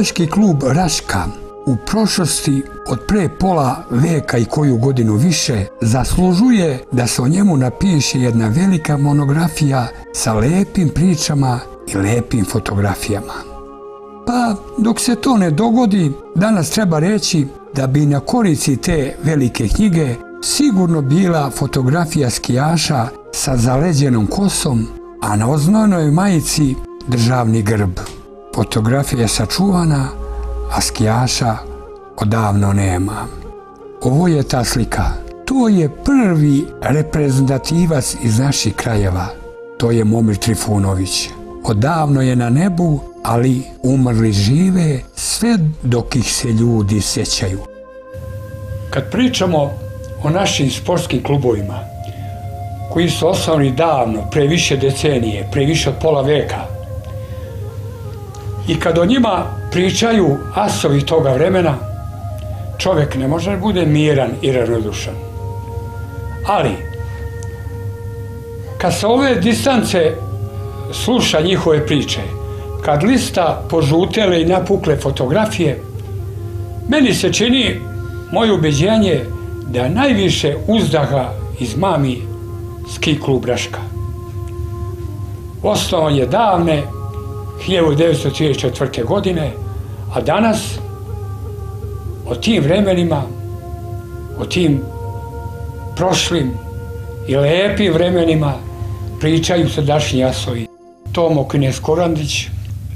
Košarkaški klub Raška u prošlosti od pre pola veka i koju godinu više zaslužuje da se o njemu napiše jedna velika monografija sa lepim pričama i lepim fotografijama. Pa dok se to ne dogodi, danas treba reći da bi na korici te velike knjige sigurno bila fotografija skijaša sa zaleđenom kosom, a na oznojnoj majici državni grb. Fotografija je sačuvana, a skijaša odavno nema. Ovo je ta slika. To je prvi reprezentativac iz naših krajeva. To je Momir Trifunović. Odavno je na nebu, ali umrli žive sve dok ih se ljudi sjećaju. Kad pričamo o našim sportskim klubovima, koji su osnovni davno, pre više decenije, pre više od pola veka, i kad o njima pričaju asovi toga vremena, čovjek ne može bude miran i ravnodušan. Ali, kad sa ove distance sluša njihove priče, kad lista požutele i napukle fotografije, meni se čini moje ubeđenje da najviše uzdaha iz mami ski klub Raška. Osnovan je davne 1934. godine, a danas o tim vremenima, o tim prošlim i lepim vremenima pričaju sadašnji jasovi. Tomo Knjes Korandić,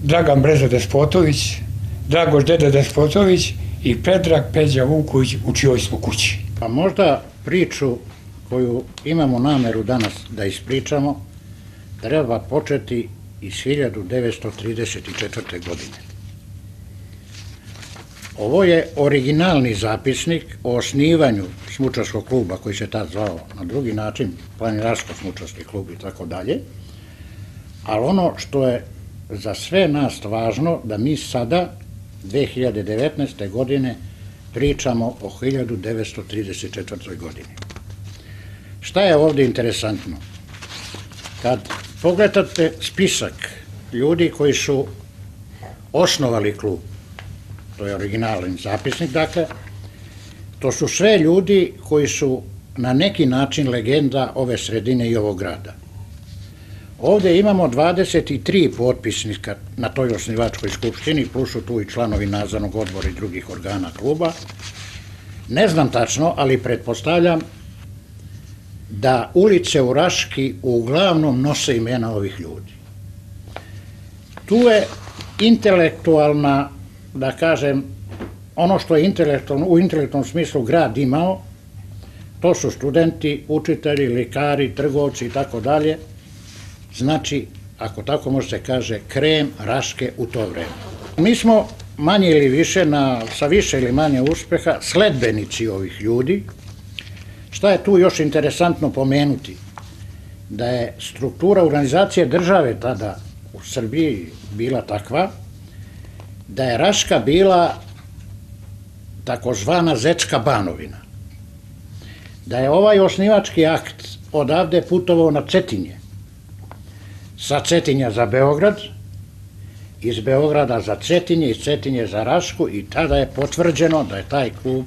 Dragan Breza Despotović, Dragoš Deda Despotović i Predrag Peđa Vuković u čioj smo kući. Pa možda priču koju imamo nameru danas da ispričamo treba početi iz 1934. godine. Ovo je originalni zapisnik o osnivanju smučarskog kluba koji se tad zvao na drugi način, planinarsko smučarski klub i tako dalje. Ali ono što je za sve nas važno da mi sada 2019. godine pričamo o 1934. godini. Šta je ovdje interesantno? Kad pogledate spisak ljudi koji su osnovali klub, to je originalni zapisnik, dakle, to su sve ljudi koji su na neki način legenda ove sredine i ovog grada. Ovde imamo 23 potpisnika na toj osnivačkoj skupštini, plus su tu i članovi nazvanog odbora i drugih organa kluba. Ne znam tačno, ali pretpostavljam da ulice u Raški uglavnom nose imena ovih ljudi. Tu je intelektualna, da kažem, ono što je intelektualno, u intelektualnom smislu grad imao, to su studenti, učitelji, likari, trgovci i tako dalje. Znači, ako tako može se kaže, krem Raške u to vreme. Mi smo manje ili više, na, sa više ili manje uspeha, sledbenici ovih ljudi, Šta je tu još interesantno pomenuti? Da je struktura organizacije države tada u Srbiji bila takva, da je Raška bila takozvana Zečka banovina. Da je ovaj osnivački akt odavde putovao na Cetinje, sa Cetinja za Beograd, iz Beograda za Cetinje, iz Cetinje za Rašku i tada je potvrđeno da je taj klub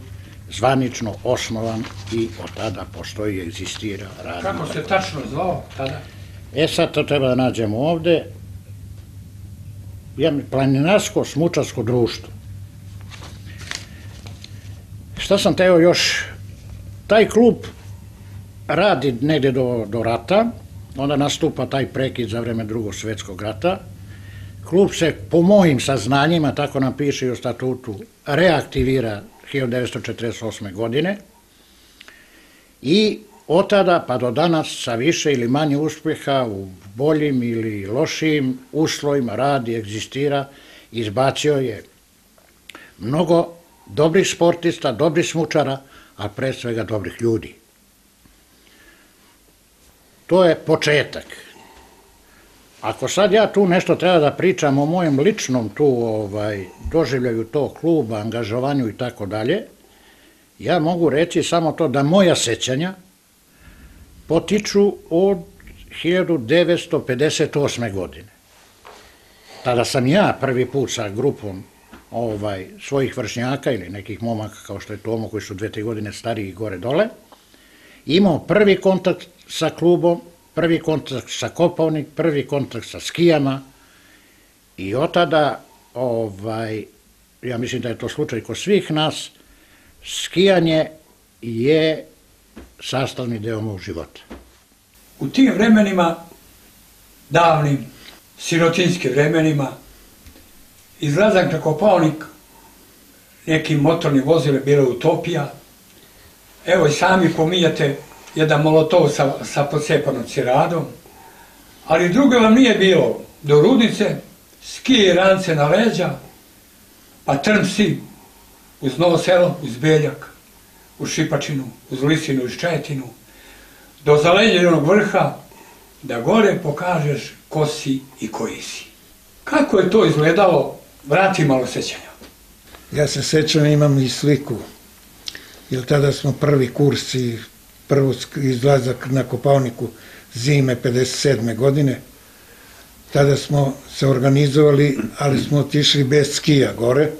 zvanično osnovan i od tada postoji i egzistira. Radi Kako se tačno zvao tada? E sad to treba da nađemo ovde. Ja, planinarsko smučarsko društvo. Šta sam teo još? Taj klub radi negde do, do rata, onda nastupa taj prekid za vreme drugog svetskog rata. Klub se, po mojim saznanjima, tako nam piše i u statutu, reaktivira 1948. godine i od tada pa do danas sa više ili manje uspjeha u boljim ili lošim uslovima radi, egzistira, izbacio je mnogo dobrih sportista, dobrih smučara, a pre svega dobrih ljudi. To je početak. Ako sad ja tu nešto treba da pričam o mojem ličnom tu ovaj, doživljaju to kluba, angažovanju i tako dalje, ja mogu reći samo to da moja sećanja potiču od 1958. godine. Tada sam ja prvi put sa grupom ovaj, svojih vršnjaka ili nekih momaka kao što je Tomo koji su dve, tri godine stariji gore dole, imao prvi kontakt sa klubom, prvi kontakt sa Kopavnik, prvi kontakt sa skijama i od tada, ovaj, ja mislim da je to slučaj kod svih nas, skijanje je sastavni deo mog života. U tim vremenima, davnim, sirotinskim vremenima, izlazak na Kopavnik, nekim motornim vozile bila utopija. Evo i sami pominjate jedan molotov sa, sa pocepanom ciradom, ali drugo vam nije bilo do rudnice, skije rance na leđa, pa trmsi uz Novo selo, uz Beljak, uz Šipačinu, uz Lisinu, uz Četinu, do zaledjenog vrha, da gore pokažeš ko si i koji si. Kako je to izgledalo vrati malo sećanja. Ja se sećam, imam i sliku, jer tada smo prvi kurs i prvo izlazak na Kopalniku zime 57. godine. Tada smo se organizovali, ali smo otišli bez skija gore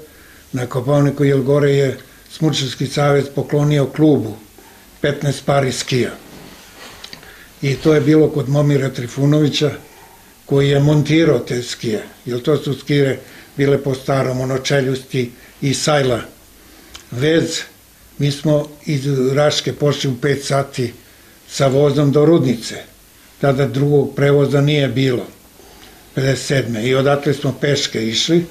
na Kopalniku, jer gore je Smučarski savez poklonio klubu 15 pari skija. I to je bilo kod Momira Trifunovića, koji je montirao te skije, jer to su skije bile po starom, ono čeljusti i sajla vez. Mi smo iz Raške pošli u 5 sati sa vozom do Rudnice. Tada drugog prevoza nije bilo. 57. I odatle smo peške išli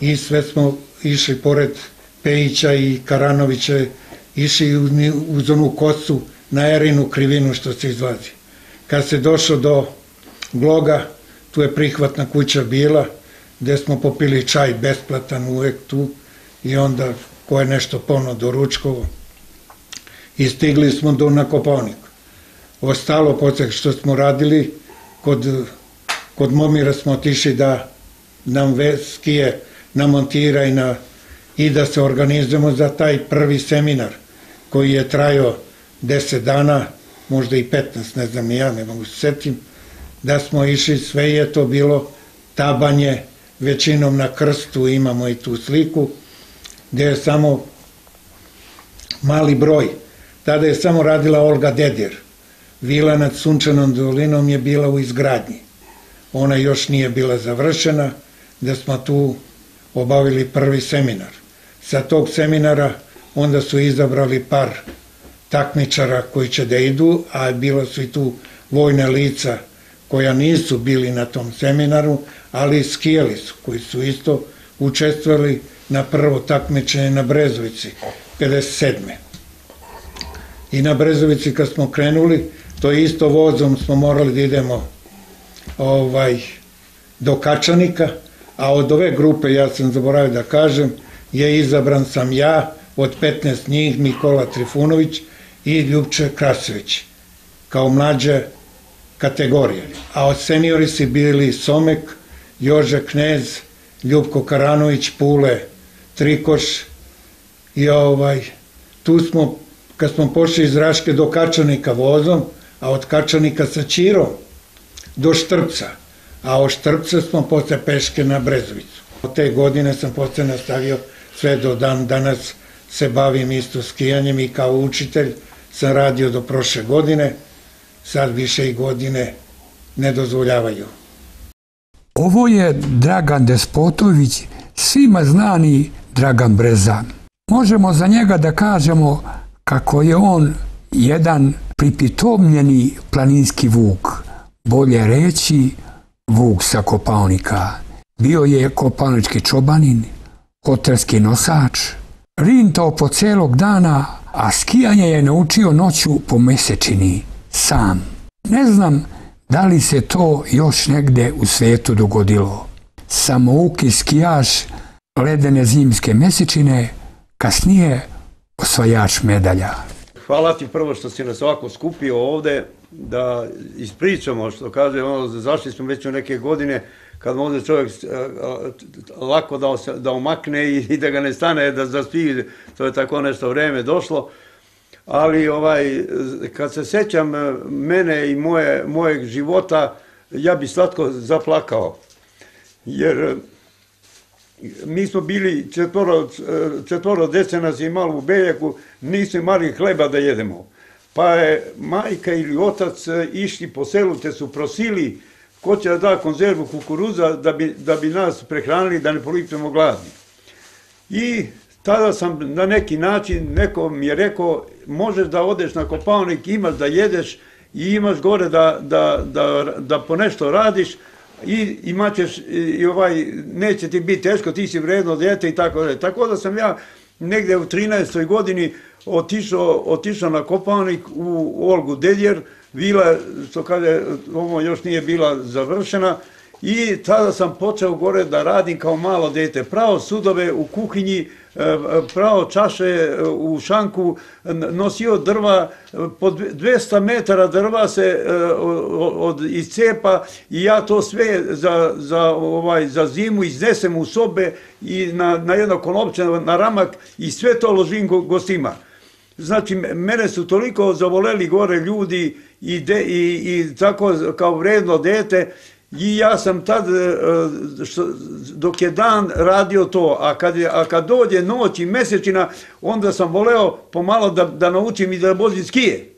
i sve smo išli pored Pejića i Karanovića, išli uz onu kosu na Erinu krivinu što se izlazi. Kad se došlo do Gloga, tu je prihvatna kuća bila, gde smo popili čaj besplatan uvek tu i onda ko je nešto pono do Ručkovo i stigli smo do Nakopavnika. Ostalo posle što smo radili. Kod, kod Momira smo otišli da nam skije namontira i, na, i da se organizujemo za taj prvi seminar koji je trajao 10 dana, možda i 15, ne znam ja, ne mogu se setim, da smo išli, sve je to bilo tabanje, većinom na krstu imamo i tu sliku, gde je samo mali broj. Tada je samo radila Olga Dedir. Vila nad Sunčanom dolinom je bila u izgradnji. Ona još nije bila završena, da smo tu obavili prvi seminar. Sa tog seminara onda su izabrali par takmičara koji će da idu, a bilo su i tu vojne lica koja nisu bili na tom seminaru, ali skijeli su, koji su isto učestvovali na prvo takmičenje na Brezovici, 57. I na Brezovici kad smo krenuli, to isto vozom smo morali da idemo ovaj, do Kačanika, a od ove grupe, ja sam zaboravio da kažem, je izabran sam ja, od 15 njih, Nikola Trifunović i Ljubče Krasović, kao mlađe kategorije. A od seniori si bili Somek, Jože Knez, Ljubko Karanović, Pule, Trikoš i ovaj, tu smo, kad smo pošli iz Raške do Kačanika vozom, a od Kačanika sa Čirom do Štrpca, a od Štrpca smo posle peške na Brezovicu. Od te godine sam posle nastavio sve do dan danas se bavim isto skijanjem i kao učitelj sam radio do prošle godine, sad više i godine ne dozvoljavaju. Ovo je Dragan Despotović, svima znani Dragan Brezan. Možemo za njega da kažemo kako je on jedan pripitomljeni planinski vuk, bolje reći vuk sa kopalnika. Bio je kopalnički čobanin, hotelski nosač, rintao po celog dana, a skijanje je naučio noću po mesečini, sam. Ne znam da li se to još negde u svetu dogodilo. Samouki skijaš ledene zimske mesečine, kasnije osvajač medalja. Hvala ti prvo što si nas ovako skupio ovde, da ispričamo što kaže, ono, zašli smo već u neke godine, kad može čovjek eh, eh, lako da, da umakne i, da ga ne stane, da zaspi, to je tako nešto vreme došlo ali ovaj, kad se sećam eh, mene i moje, mojeg života, ja bi slatko zaplakao. Jer mi smo bili četvoro, četvoro dece nas je imalo u Beljaku, nismo imali hleba da jedemo. Pa je majka ili otac e, išli po selu, te su prosili ko će da da konzervu kukuruza da bi, da bi nas prehranili, da ne polipćemo gladni. I tada sam na neki način, neko mi je rekao, možeš da odeš na kopalnik, imaš da jedeš i imaš gore da, da, da, da po nešto radiš, i imaćeš i ovaj neće ti biti teško ti si vredno dete i tako dalje. Tako da sam ja negde u 13. godini otišao otišao na Kopaonik u Olgu Deljer. Vila što kaže ovo još nije bila završena. I tada sam počeo gore da radim kao malo dete. Pravo sudove u kuhinji Eh, pravo čaše eh, u šanku, nosio drva, po 200 metara drva se eh, od iscepa i ja to sve za, za, ovaj, za zimu iznesem u sobe i na, na jedno konopće, na ramak i sve to ložim gostima. Znači, mene su toliko zavoleli gore ljudi i, de, i, i tako kao vredno dete, I ja sam tad, e, e, što, dok je dan radio to, a kad, je, a kad dođe noć i mesečina, onda sam voleo pomalo da, da naučim i da vozim skije.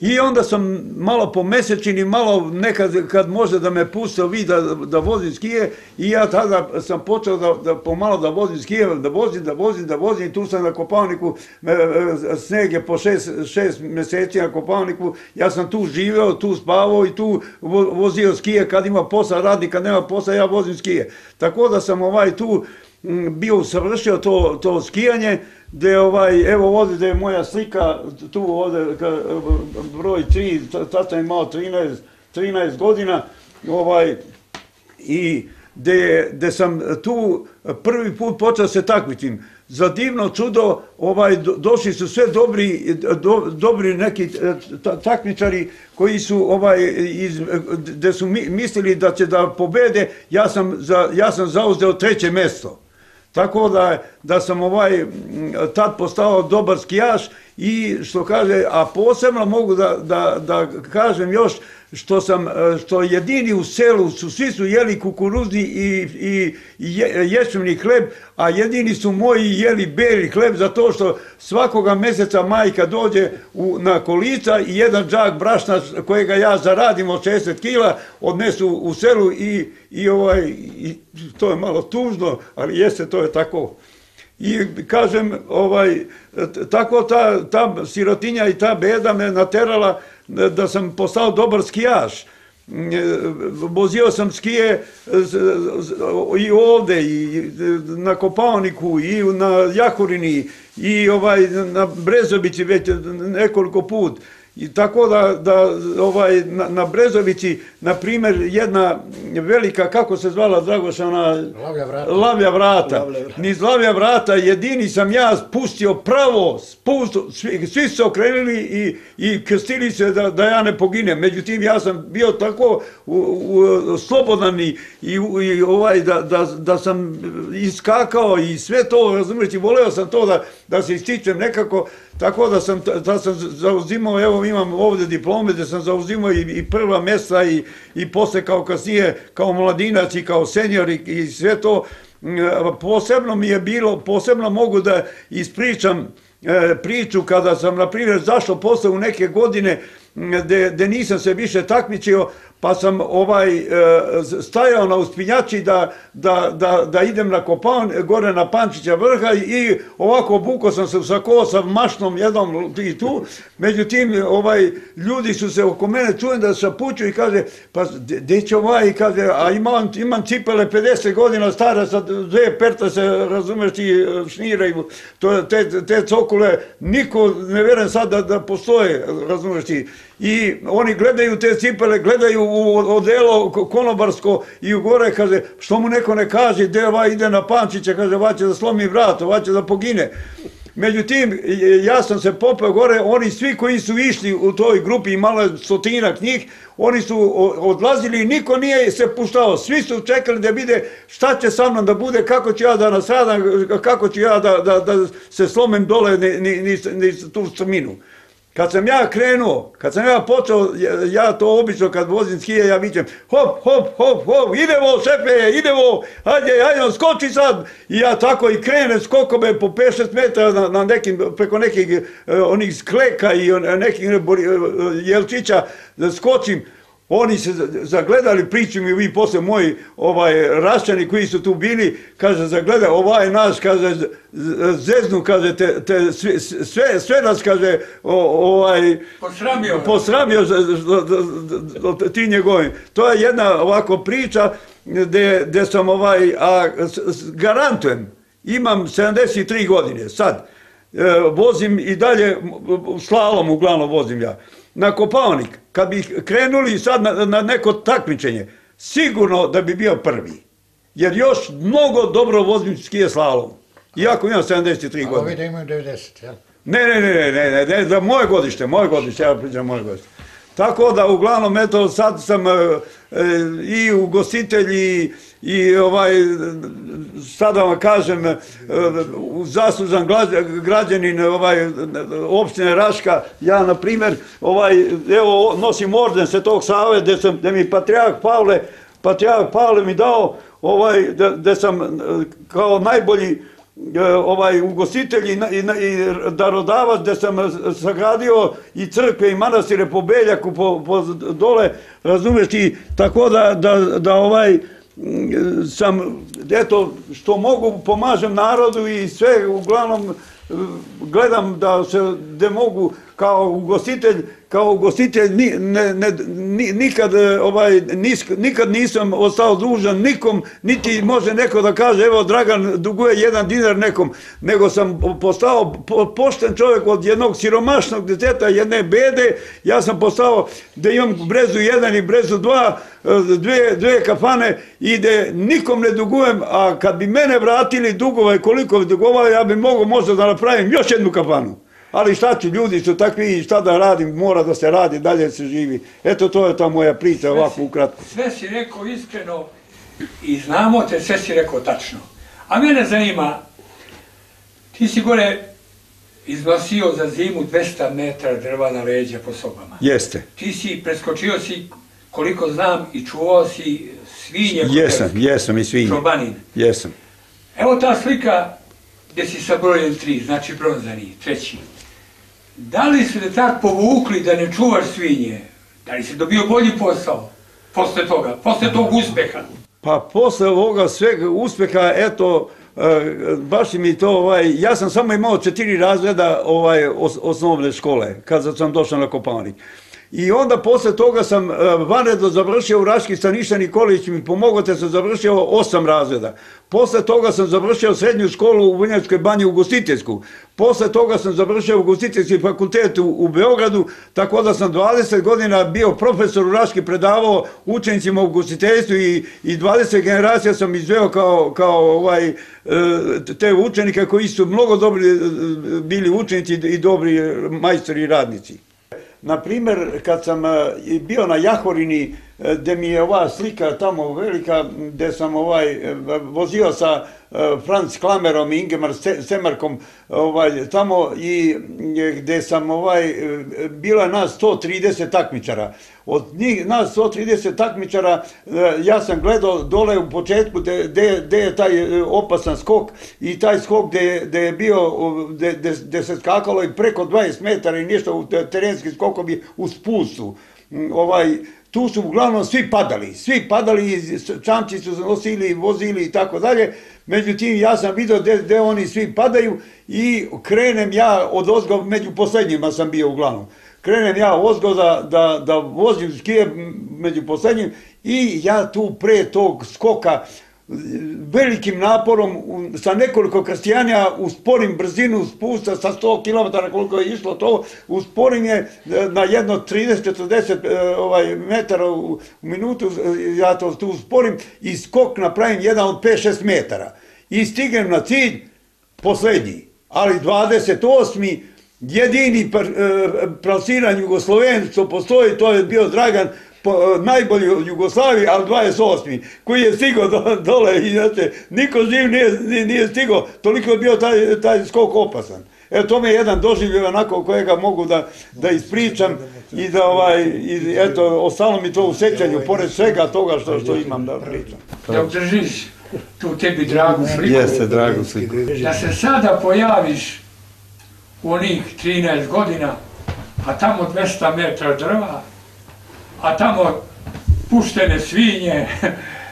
I onda sam malo po mesečini, malo nekad kad može da me puste vi da, da vozim skije i ja tada sam počeo da, da pomalo da vozim skije, da vozim, da vozim, da vozim. Tu sam na kopalniku, e, e, sneg je po šest, šest meseci na kopalniku, ja sam tu živeo, tu spavao i tu vozio skije kad ima posla, radi kad nema posla, ja vozim skije. Tako da sam ovaj tu bio savršio to, to skijanje, gdje ovaj, evo ovdje gdje je moja slika, tu ovdje, ka, broj 3, tata je imao 13, 13 godina, ovaj, i gdje, gdje sam tu prvi put počeo se takvitim. Za divno čudo, ovaj, došli su sve dobri, do, dobri neki e, takmičari koji su, ovaj, iz, gdje su mislili da će da pobede, ja sam, za, ja sam zauzeo treće mjesto. Tako da, da sam ovaj tad postao dobar skijaš i što kaže, a posebno mogu da, da, da kažem još što sam, e, što jedini u selu su, svi su jeli kukuruzni i, i, i hleb, a jedini su moji jeli beli hleb zato što svakoga meseca majka dođe u, na kolica i jedan džak brašna kojega ja zaradim od 60 kila odnesu u selu i, i, ovaj, i to je malo tužno, ali jeste, to je tako. I kažem, ovaj, tako ta, ta sirotinja i ta beda me naterala da sam postao dobar skijaš. Vozio sam skije i ovde, i na Kopaoniku, i na Jahorini, i ovaj, na Brezobici već nekoliko put. I tako da, da ovaj, na, na Brezovici, na primjer, jedna velika, kako se zvala Dragoša, ona... Lavlja vrata. Lavlja vrata. Lavlja vrata. Niz Lavlja vrata jedini sam ja spustio pravo, spustu, svi, svi su okrenuli i, i krstili se da, da ja ne poginem. Međutim, ja sam bio tako u, u, slobodan i, i, i ovaj, da, da, da sam iskakao i sve to, razumiješ, voleo sam to da, da se ističem nekako, Tako da sam, da sam zauzimao, evo imam ovdje diplome, da sam zauzimao i, i prva mjesta i, i posle kao kasnije, kao mladinac i kao senjor i, i sve to. Posebno mi je bilo, posebno mogu da ispričam e, priču kada sam, na primjer, zašao posle u neke godine, gde nisam se više takmičio, pa sam ovaj e, stajao na uspinjači da, da, da, da idem na kopan, gore na Pančića vrha i ovako buko sam se usakovao sa mašnom jednom i tu. Međutim, ovaj, ljudi su se oko mene čujem da se puću i kaže, pa gdje će ovaj, kaže, a imam, imam cipele 50 godina stare, sa dve perta se, razumeš ti, e, šniraju, to, te, te cokule, niko ne vjerujem sad da, da postoje, razumeš ti, i oni gledaju te cipele, gledaju u odelo konobarsko i u gore, kaže, što mu neko ne kaže, deva ova ide na Pančića, kaže, ova će da slomi vrat, ova će da pogine. Međutim, ja sam se popeo gore, oni svi koji su išli u toj grupi, malo je stotinak njih, oni su odlazili i niko nije se puštao. Svi su čekali da vide šta će sa mnom da bude, kako ću ja da nasadam, kako ću ja da, da, da se slomem dole ni, ni, ni, ni tu strminu. Kad sam ja krenuo, kad sam ja počeo, ja- to obično kad vozim skije, ja vićem hop, hop, hop, hop, idemo šefe, idemo, hajde, hajde, skoči sad. I ja tako i krenem skokome po 5-6 metara na, na nekim, preko nekih eh, onih skleka i on- nekih eh, eh, eh jelčića, da skočim. Oni se za- zagledali, priču mi vi posle moji ovaj, rašćani koji su tu bili, kaže, zagleda, ovaj naš, kaže, zeznu, kaže, te, te, sve, sve, nas, kaže, o, ovaj, Posramio. posramio za- za- za- za- ti njegovim. To je jedna ovako priča gde, gde sam ovaj, a s- s- garantujem, imam 73 godine, sad, e, vozim i dalje, slalom uglavnom vozim ja, na Kopaonik, kad bi krenuli sad na, na neko takmičenje, sigurno da bi bio prvi. Jer još mnogo dobro vozim skije slalom. Iako imam 73 A godine. ovi da imaju 90, jel? Ne, ne, ne, ne, ne, ne, ne, za moje godište, moje godište, ja pričam moje godište. Tako da, uglavnom, eto, sad sam e, e, i ugostitelj i, i ovaj, sad vam kažem, e, zaslužan građanin ovaj, opštine Raška, ja, na primjer, ovaj, evo, nosim orden Svetog Save, gdje, sam, gdje mi patrijarh Pavle, patrijarh Pavle mi dao, ovaj, da, da sam e, kao najbolji e, ovaj ugostitelj i, i, i darodavac gdje sam sagradio i crkve i manastire po Beljaku, po, po dole, razumeš i tako da, da, da ovaj sam, eto, što mogu, pomažem narodu i sve, uglavnom, eh, gledam da se, gde mogu, kao ugostitelj, kao ugostitelj ni, ne, ne, ni, nikad, e, ovaj, nis, nikad nisam ostao dužan nikom, niti može neko da kaže, evo Dragan duguje jedan dinar nekom, nego sam postao po- pošten čovjek od jednog siromašnog deteta, jedne bede, ja sam postao da imam brezu jedan i brezu dva, e, dve, dve kafane i da nikom ne dugujem, a kad bi mene vratili dugove koliko bi ja bi mogao možda da napravim još jednu kafanu. Ali šta ću, ljudi su takvi, šta da radim, mora da se radi, dalje se živi. Eto, to je ta moja priča, ovako ukratko. Sve si rekao iskreno i znamo te, sve si rekao tačno. A mene zanima, ti si gore iznosio za zimu 200 metara drva na leđa po sobama. Jeste. Ti si preskočio si, koliko znam, i čuvao si svinje. Jesam, jesam i svinje. Čobanin. Jesam. Evo ta slika gdje si sa brojem 3, znači bronzani, treći. Da li su te tad povukli da ne čuvaš svinje? Da li si dobio bolji posao posle toga, posle tog uspeha? Pa posle ovoga svega uspeha, eto, e, baš mi to, ovaj, ja sam samo imao četiri razreda ovaj, os, osnovne škole, kad sam došao na Kopaonik. I onda posle toga sam e, vanredno završio u Raški Staništa Nikolić mi pomogao te sam završio osam razreda. Posle toga sam završio srednju školu u Bunjevskoj banji ugostiteljsku. Posle toga sam završio ugostiteljski fakultet u, u Beogradu, tako da sam 20 godina bio profesor u Raški, predavao učenicima u ugostiteljstvu i, i 20 generacija sam izveo kao, kao ovaj, e, te učenike koji su mnogo dobri e, bili učenici i dobri majstori i radnici. Na primjer, kad sam e, bio na Jahorini, e, gde mi je ova slika tamo velika, gde sam ovaj, vozio sa Franz Klamerom i Ingemar Semarkom ovaj, tamo i e, gde sam ovaj, bila nas 130 takmičara. Od njih, nas 130 takmičara, e, ja sam gledao dole u početku gde, je taj e, opasan skok i taj skok gde, je- je bio, o, gde, se skakalo i preko 20 metara i nešto u terenski skokovi u spustu. Mm, ovaj, tu su uglavnom svi padali, svi padali, iz- čamci su nosili, vozili i tako dalje. Međutim, ja sam vidio gdje oni svi padaju i krenem ja od ozgo, među posljednjima sam bio uglavnom. Krenem ja ozgo da, da, da vozim skije među posljednjim i ja tu pre tog skoka velikim naporom sa nekoliko krstijanja usporim brzinu spusta sa 100 km koliko je išlo to, usporim je e, na jedno 30-40 e, ovaj, metara u, u minutu, e, ja to tu usporim i skok napravim jedan od 5-6 metara. I stignem na cilj, poslednji, ali 28. jedini pr, e, plasiran Jugosloven što postoji, to je bio Dragan po, najbolji u Jugoslaviji, ali 28. koji je stigao do, dole i znate, niko živ nije, nije, stigao, toliko je bio taj, taj skok opasan. E, to mi je jedan doživlje onako kojega mogu da, da ispričam i da ovaj, i, eto, ostalo mi to u sećanju, pored svega toga što, što imam da pričam. Da držiš tu tebi dragu sliku. Jeste, dragu sliku. Da se sada pojaviš u onih 13 godina, a tamo 200 metra drva, a tamo puštene svinje,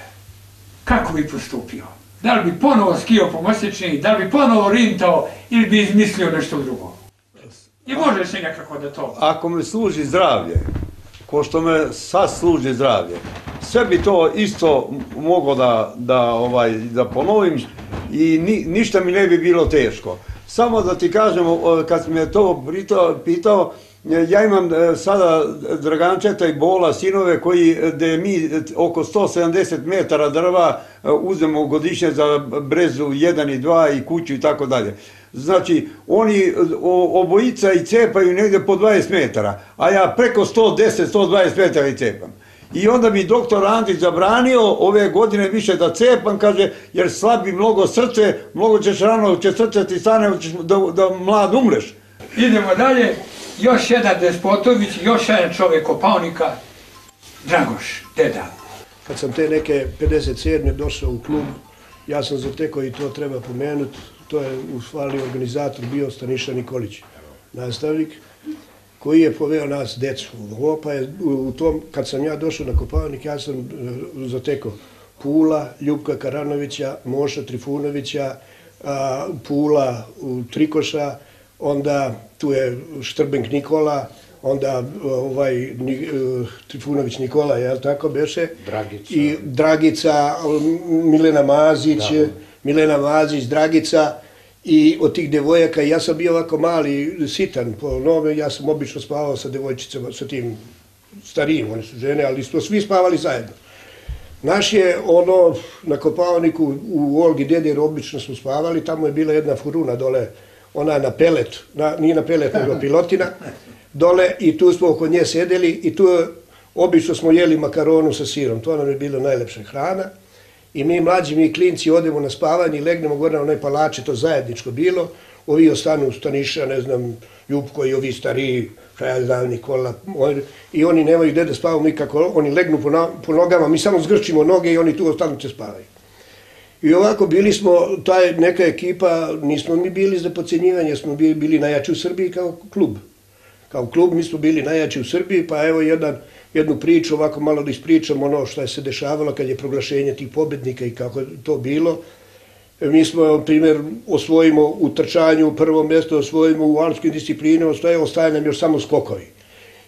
kako bi postupio? Da li bi ponovo skio po mosečni, da li bi ponovo rintao ili bi izmislio nešto drugo? I može se nekako da to... Ako me služi zdravlje, ko što me sad služi zdravlje, sve bi to isto mogo da, da, ovaj, da ponovim i ni, ništa mi ne bi bilo teško. Samo da ti kažem, kad si me to pitao, pitao E, ja imam e, sada Dragančeta i Bola, sinove, koji, gde mi e, oko 170 metara drva uzmemo godišnje za brezu 1 i 2 i kuću i tako dalje. Znači, oni obojica i cepaju negde po 20 metara, a ja preko 110-120 metara i cepam. I onda mi doktor Andić zabranio ove godine više da cepam, kaže, jer slabi mnogo srce, mnogo ćeš rano, će srce ti stane, da, da mlad umreš. Idemo dalje, još jedan Despotović, još jedan čovjek kopalnika, Dragoš, deda. Kad sam te neke 57. došao u klub, ja sam zatekao i to treba pomenuti, to je u stvari organizator bio Staniša Nikolić, nastavnik, koji je poveo nas decu. Ovo pa je u tom, kad sam ja došao na Kopavnik, ja sam e, zatekao Pula, Ljubka Karanovića, Moša Trifunovića, Pula Trikoša, onda tu je Štrbenk Nikola, onda ovaj e, Trifunović Nikola, je tako beše? Dragica. I Dragica, Milena Mazić, da. Milena Mazić, Dragica, I od tih devojaka, ja sam bio ovako mali, sitan po nove, ja sam obično spavao sa devojčicama, sa tim starijim, one su žene, ali smo svi spavali zajedno. Naš je ono, na kopavaniku u Olgi Dedir obično smo spavali, tamo je bila jedna furuna dole, ona na pelet, na, nije na pelet, nego pilotina, dole i tu smo oko nje sedeli i tu obično smo jeli makaronu sa sirom, to nam je bilo najlepša hrana. I mi mlađi, mi klinci, odemo na spavanje i legnemo gore na onaj palače, to zajedničko bilo. Ovi ostanu staniša, ne znam, Ljubko i ovi stariji, kaj ja znam, Nikola. I oni nemaju gde da mi kako oni legnu po, na, po nogama, mi samo zgrčimo noge i oni tu ostanu će spavaju. I ovako bili smo, taj neka ekipa, nismo mi bili za pocijenjivanje, smo bili, bili najjači u Srbiji kao klub. Kao klub mi smo bili najjači u Srbiji, pa evo jedan, jednu priču, ovako malo da ispričam ono što je se dešavalo kad je proglašenje tih pobednika i kako je to bilo. E, mi smo, primjer, osvojimo u trčanju prvo mjesto, osvojimo u alpskim disciplinama, ostaje, ostaje nam još samo skokovi.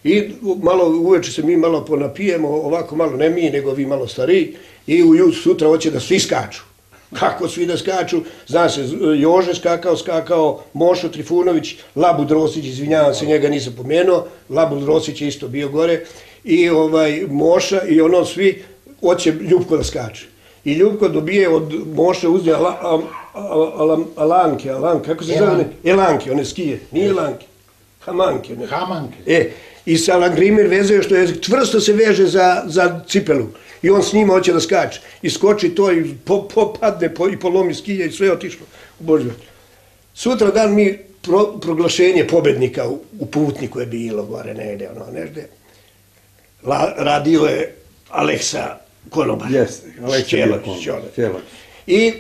I malo uveče se mi malo ponapijemo, ovako malo ne mi, nego vi malo stariji, i u sutra hoće da svi skaču. Kako svi da skaču? Zna se, Jože skakao, skakao, Mošo Trifunović, Labu Drosić, izvinjavam se, njega nisam pomenuo, Labu Drosić je isto bio gore i ovaj Moša i ono svi hoće Ljubko da skače. I Ljubko dobije od Moša uzme ala, alanke, alanke, kako se zove? Elanke, one skije, nije elanke. Hamanke. Ne. Hamanke. E, i sa Langrimer vezuje što je tvrsto se veže za, za cipelu. I on s njima hoće da skače. I skoči to i po, popadne po, i polomi skije i sve otišlo u Božbe. Sutra dan mi pro, proglašenje pobednika u, u putniku je bilo gore negde, ono, negde la, radio je Aleksa Konobar. Jeste, Aleksa Konobar. I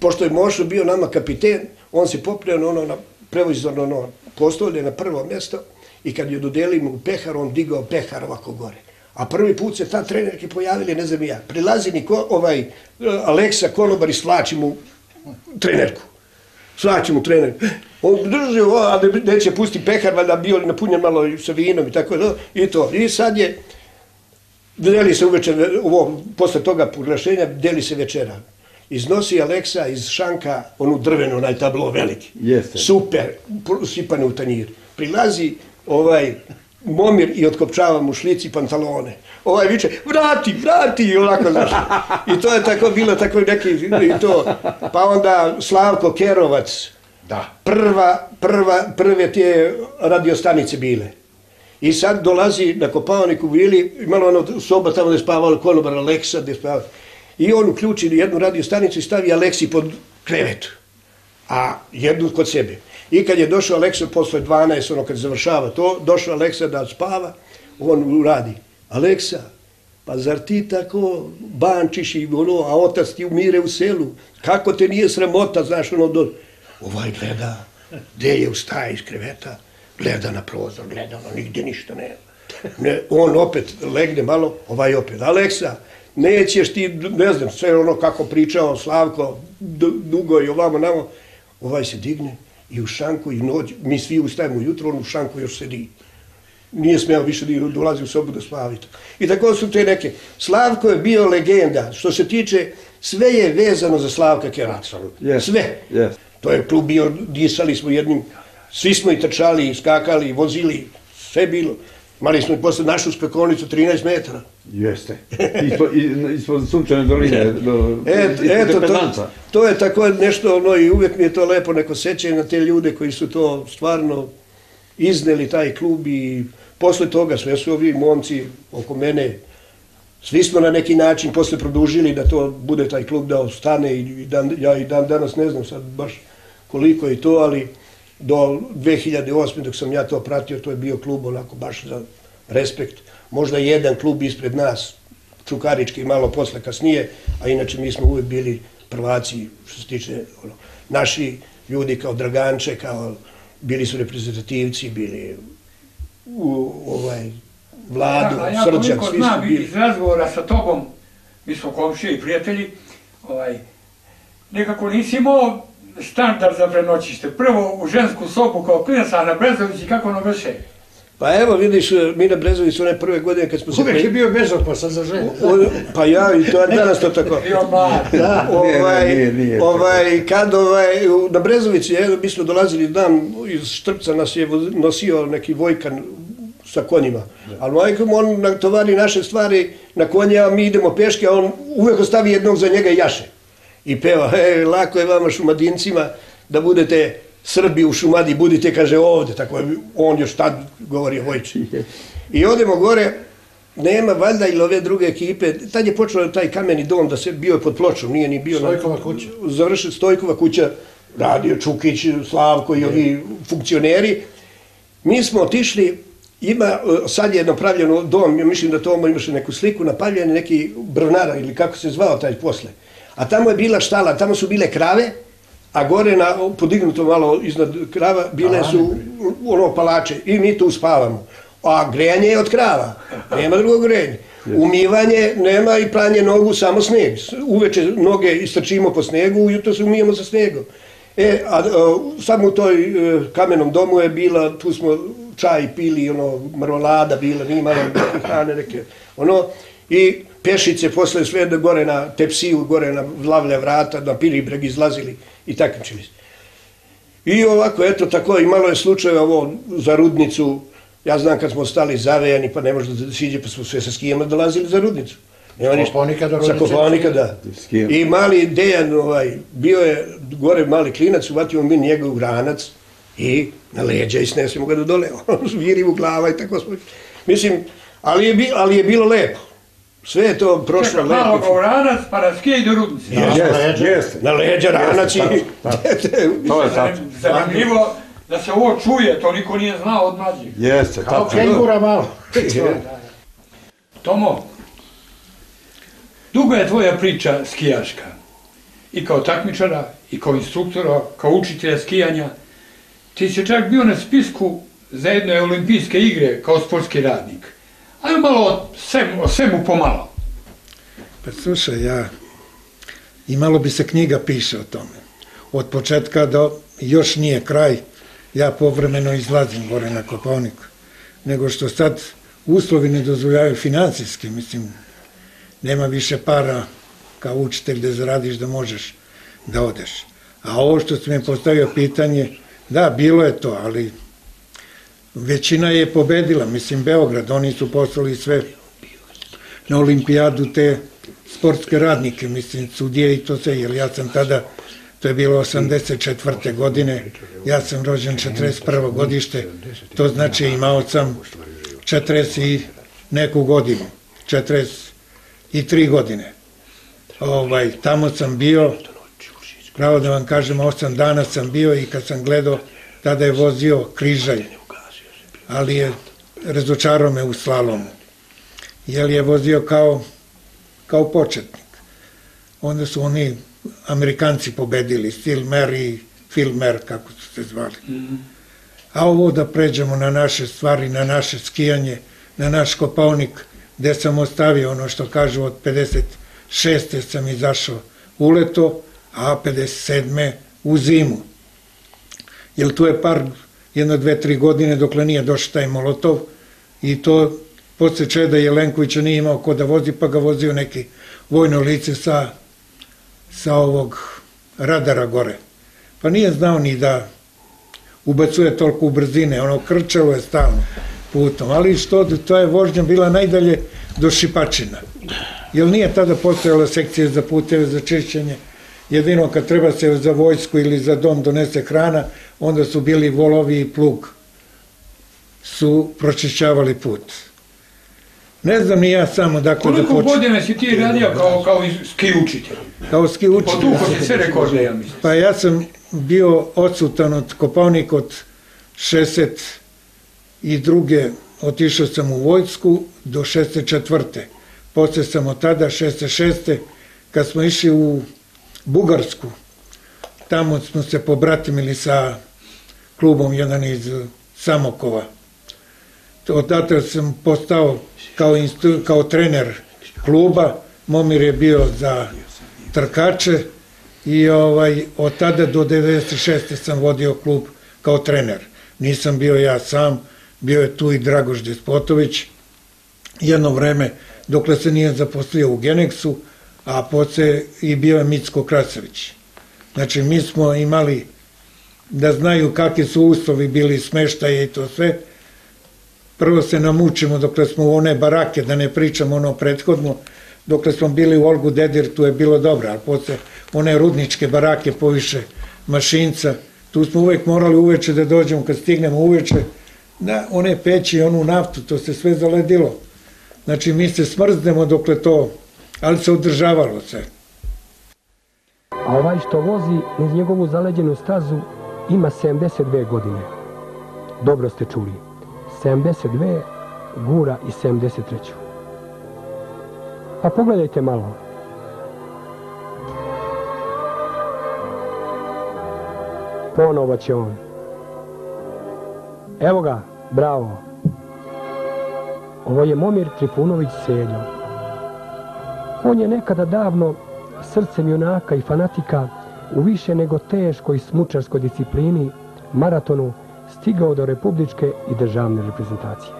pošto je Mošo bio nama kapiten, on se poprio na ono na prevozorno ono, postolje na prvo mjesto i kad je dodelimo u pehar, on digao pehar ovako gore. A prvi put se ta trenerke pojavili, ne znam ja, prilazi niko, ovaj Aleksa Konobar i slači mu trenerku. Slači mu trenerku. On drži ovo, a neće pusti pehar, valjda bio li napunjen malo sa vinom i tako da. I to. I sad je, deli se uveče, ovo, posle toga proglašenja, deli se večera. Iznosi Aleksa iz šanka onu drvenu, onaj tablo veliki. Jeste. Super, sipane u tanjir. Prilazi ovaj momir i otkopčava mu šlici pantalone. Ovaj viče, vrati, vrati, i onako, znaš. I to je tako bilo, tako neki, i to. Pa onda Slavko Kerovac, Da. Prva, prva, prve te radiostanice bile. I sad dolazi na kopavaniku bili, imalo ono soba tamo gdje je spavalo konobar Aleksa, gdje je spavalo. I on uključi jednu radiostanicu i stavi Aleksi pod krevet. A jednu kod sebe. I kad je došao Aleksa posle 12, ono kad završava to, došao Aleksa da spava, on uradi. Aleksa, pa zar ti tako bančiš i ono, a otac ti umire u selu? Kako te nije sramota, znaš, ono, do... Ovaj gleda, gdje je ustaje iz kreveta, gleda na prozor, gleda, ono, nigde ništa nema. Ne, on opet legne malo, ovaj opet. Aleksa, nećeš ti, ne znam, sve ono kako pričao Slavko, dugo i ovamo namo, ovaj se digne i u šanku i noć, mi svi ustajemo ujutro, on u šanku još sedi. Nije smeo više da dolazi u sobu da spavite. I tako su te neke. Slavko je bio legenda. Što se tiče, sve je vezano za Slavka Keraca. Yes. Sve. Yes. To je klub bio, disali smo jednim, svi smo i trčali, i skakali, i vozili, sve bilo. Mali smo i posle našu spekonicu 13 metara. Jeste. Ispod, ispod sunčane doline. Do, Et, ispod eto, to, to je tako nešto, ono, i uvijek mi je to lepo, neko sećanje na te ljude koji su to stvarno izneli, taj klub i posle toga sve su ovi momci oko mene, svi smo na neki način posle produžili da to bude taj klub da ostane i dan, ja i dan danas ne znam sad baš koliko je to, ali do 2008. dok sam ja to pratio, to je bio klub onako baš za respekt. Možda jedan klub ispred nas, Čukarički, malo posle kasnije, a inače mi smo uvijek bili prvaci što se tiče ono, naši ljudi kao Draganče, kao bili su reprezentativci, bili u ovaj vladu, Dakle, ja srđan, svi su znam bili. iz razgovora sa tobom, mi smo komšije i prijatelji, ovaj, nekako nisi imao standard za prenoćište. Prvo u žensku sobu kao klinac, a na Brezovići kako ono veše? Pa evo vidiš, mi na Brezovicu one prve godine kad smo se... Uvijek je bio bezopasan za žene. O, pa ja i to je danas to tako. Bio mlad. Da, Nije, ovaj, nije, nije. ovaj, kad ovaj, na Brezovici, evo, mi smo dolazili dan, iz Štrpca nas je nosio neki vojkan sa konjima. Ali majkom, on natovari naše stvari na konje, a mi idemo peške, a on uvek ostavi jednog za njega i jaše. I peva, e, lako je vama šumadincima da budete Srbi u Šumadi, budite, kaže, ovde, tako je, on još tad govorio Vojči. I odemo gore, nema valjda ili ove druge ekipe, tad je počeo taj kameni dom da se bio je pod pločom, nije ni bio... Stojkova kuća. Završen Stojkova kuća, radio Čukić, Slavko i ovi funkcioneri. Mi smo otišli, ima, e, sad je napravljeno dom, ja mislim da to imaš neku sliku, napravljen je neki brvnara ili kako se zvao taj posle. A tamo je bila štala, tamo su bile krave, a gore na, podignuto malo iznad krava, bile su ono palače i mi tu spavamo. A grejanje je od krava, nema drugog grejanja. Umivanje nema i pranje nogu, samo sneg. Uveče noge istrčimo po snegu, ujutro se umijemo sa snegom. E, a, a samo u toj e, kamenom domu je bila, tu smo čaj pili, ono, mrolada bila, nije malo hrane, neke, ono, i pešice posle sve da gore na tepsiju, gore na lavlja vrata, na pilibreg izlazili i takmičili se. I ovako, eto, tako, imalo je slučaje ovo za rudnicu, ja znam kad smo stali zavejani, pa ne može da siđe, pa smo sve sa skijama dolazili za rudnicu. Nema ništa. Kopaonika do Sa rudnice. Kopaonika, da. Skijama. I mali Dejan, ovaj, bio je gore mali klinac, uvatio mi njegov granac i na leđa i snesemo ga do dole. On zviri u glava i tako smo. Mislim, ali je, bi, ali je bilo lepo. Sve je to prošlo Čekaj, malo lepo. go ranac, pa na skije i do rudnice. Jeste, jeste. Na leđa ranac i... To je tačno. Zanimljivo da se ovo čuje, to niko nije znao od mlađih. Jeste, Kao tačno. kengura malo. Tomo, duga je tvoja priča skijaška. I kao takmičara, i kao instruktora, kao učitelja skijanja. Ti si čak bio na spisku za jedne olimpijske igre kao sportski radnik. Ajmo malo o svemu, o svemu pomalo. Pa slušaj, ja, i malo bi se knjiga piše o tome. Od početka do, još nije kraj, ja povremeno izlazim gore na Kopovniku. Nego što sad uslovi ne dozvoljavaju financijski, mislim, nema više para kao učitelj da zaradiš da možeš da odeš. A ovo što si mi postavio pitanje, da, bilo je to, ali većina je pobedila, mislim, Beograd, oni su poslali sve na olimpijadu te sportske radnike, mislim, sudije i to sve, jer ja sam tada, to je bilo 84. godine, ja sam rođen 41. godište, to znači imao sam 40 i neku godinu, 43 godine. Ovaj, tamo sam bio, pravo da vam kažem, 8 dana sam bio i kad sam gledao tada je vozio križaj, ali je razočarao me u slalomu, jer je vozio kao, kao početnik. Onda su oni Amerikanci pobedili, Stilmer i Filmer, kako su se zvali. A ovo da pređemo na naše stvari, na naše skijanje, na naš kopalnik, gde sam ostavio ono što kažu od 56. sam izašao u leto, a 57. u zimu. Jer tu je par, jedno, dve, tri godine dokle nije došao taj Molotov i to posle Čeda Jelenkovića nije imao ko da vozi, pa ga vozio neki vojno lice sa, sa ovog radara gore. Pa nije znao ni da ubacuje toliko u brzine, ono krčalo je stalno putom, ali što, to je vožnja bila najdalje do Šipačina. Jer nije tada postojala sekcija za puteve, za čišćenje, jedino kad treba se za vojsku ili za dom donese hrana, onda su bili volovi i plug, su pročišćavali put. Ne znam ni ja samo dakle Koliko da počnem. godina si ti radio kao, kao ski učitelj? Kao ski učitelj. Potuko si sve rekorde, ja mislim. Pa ja sam bio odsutan od Kopavnik od 62. Otišao sam u vojsku do 64. Posle sam od tada 66. kad smo išli u Bugarsku, tamo smo se pobratimili sa klubom jedan iz Samokova. Od tada sam postao kao, instru, kao trener kluba, Momir je bio za trkače i ovaj, od tada do 96. sam vodio klub kao trener. Nisam bio ja sam, bio je tu i Dragoš Despotović, jedno vreme dokle se nije zaposlio u Geneksu, a posle i bio je Micko Krasavić. Znači, mi smo imali da znaju kakvi su uslovi bili smeštaje i to sve. Prvo se namučimo dokle smo u one barake, da ne pričamo ono prethodno, dokle smo bili u Olgu Dedir, tu je bilo dobro, ali posle one rudničke barake poviše mašinca, tu smo uvek morali uveče da dođemo, kad stignemo uveče, na one peći i onu naftu, to se sve zaledilo. Znači, mi se smrznemo dokle to, ali se održavalo sve. A ovaj što vozi uz njegovu zaleđenu stazu ima 72 godine. Dobro ste čuli. 72 gura i 73. Pa pogledajte malo. Ponovo će on. Evo ga, bravo. Ovo je Momir Trifunović Seljo. On je nekada davno srcem junaka i fanatika u više nego teškoj smučarskoj disciplini, maratonu, stigao do republičke i državne reprezentacije.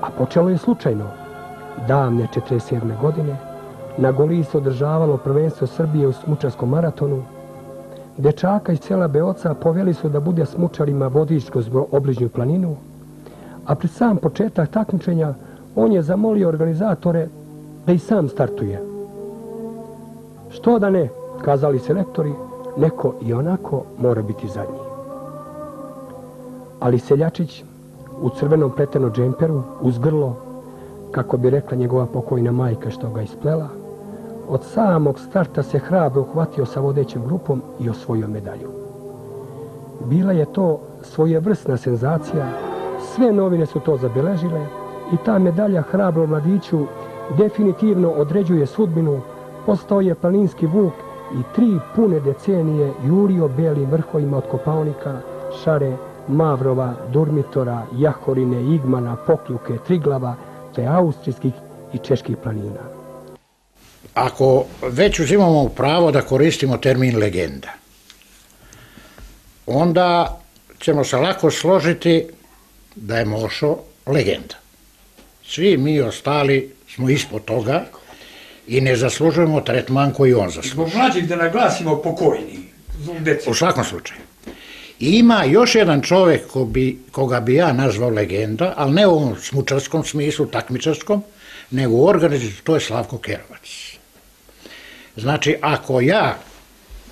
A počelo je slučajno. Davne 47. godine na Goliji se održavalo prvenstvo Srbije u smučarskom maratonu. Dečaka iz sela Beoca poveli su da bude smučarima vodič kroz obližnju planinu, a pred sam početak takmičenja on je zamolio organizatore da i sam startuje. Što da ne, kazali selektori, neko i onako mora biti zadnji. Ali Seljačić u crvenom pletenom džemperu, uz grlo, kako bi rekla njegova pokojna majka što ga isplela, od samog starta se hrabro uhvatio sa vodećom grupom i osvojio medalju. Bila je to svojevrstna senzacija, sve novine su to zabeležile i ta medalja hrabro mladiću definitivno određuje sudbinu, postao je planinski vuk i tri pune decenije jurio belim vrhovima od Kopaonika, Šare, Mavrova, Durmitora, Jahorine, Igmana, Pokljuke, Triglava, te austrijskih i čeških planina. Ako već uzimamo pravo da koristimo termin legenda, onda ćemo se lako složiti da je Mošo legenda. Svi mi ostali smo ispod toga i ne zaslužujemo tretman koji on zaslužuje. Zbog mlađih da naglasimo pokojni. U svakom slučaju. I ima još jedan čovjek ko bi, koga bi ja nazvao legenda, ali ne u ovom smučarskom smislu, takmičarskom, nego u organizaciju, to je Slavko Kerovac. Znači, ako ja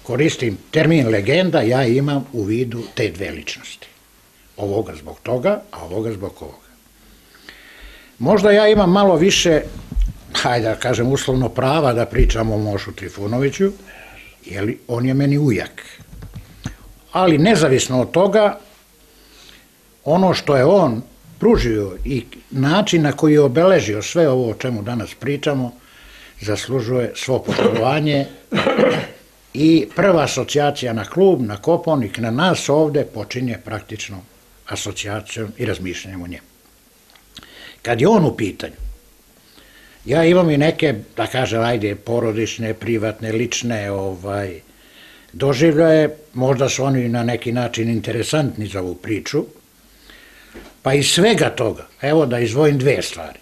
koristim termin legenda, ja imam u vidu te dve ličnosti. Ovoga zbog toga, a ovoga zbog ovoga. Možda ja imam malo više, hajde da kažem uslovno prava da pričam o Mošu Trifunoviću, jer on je meni ujak Ali nezavisno od toga, ono što je on pružio i način na koji je obeležio sve ovo o čemu danas pričamo, zaslužuje svo poštovanje i prva asocijacija na klub, na Koponik, na nas ovde počinje praktično asocijacijom i razmišljanjem o njemu. Kad je on u pitanju, ja imam i neke, da kažem, ajde, porodične, privatne, lične ovaj, doživljaje, možda su oni na neki način interesantni za ovu priču, pa iz svega toga, evo da izvojim dve stvari.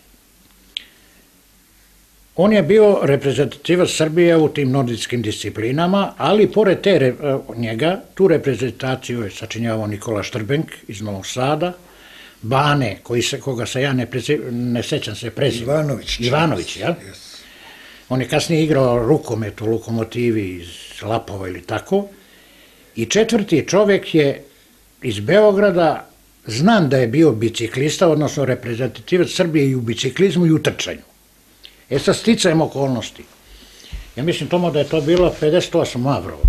On je bio reprezentativac Srbije u tim nordijskim disciplinama, ali pored te njega, tu reprezentaciju je sačinjavao Nikola Štrbenk iz Novog Sada, Bane, koji se, koga se ja ne, prezi, ne sećam se prezima. Ivanović. Ivanović, ja? Yes. On je kasnije igrao rukomet u lokomotivi iz Lapova ili tako. I četvrti čovek je iz Beograda, znam da je bio biciklista, odnosno reprezentativac Srbije i u biciklizmu i u trčanju. E sa sticajem okolnosti. Ja mislim tomu da je to bilo 58 Mavrovo.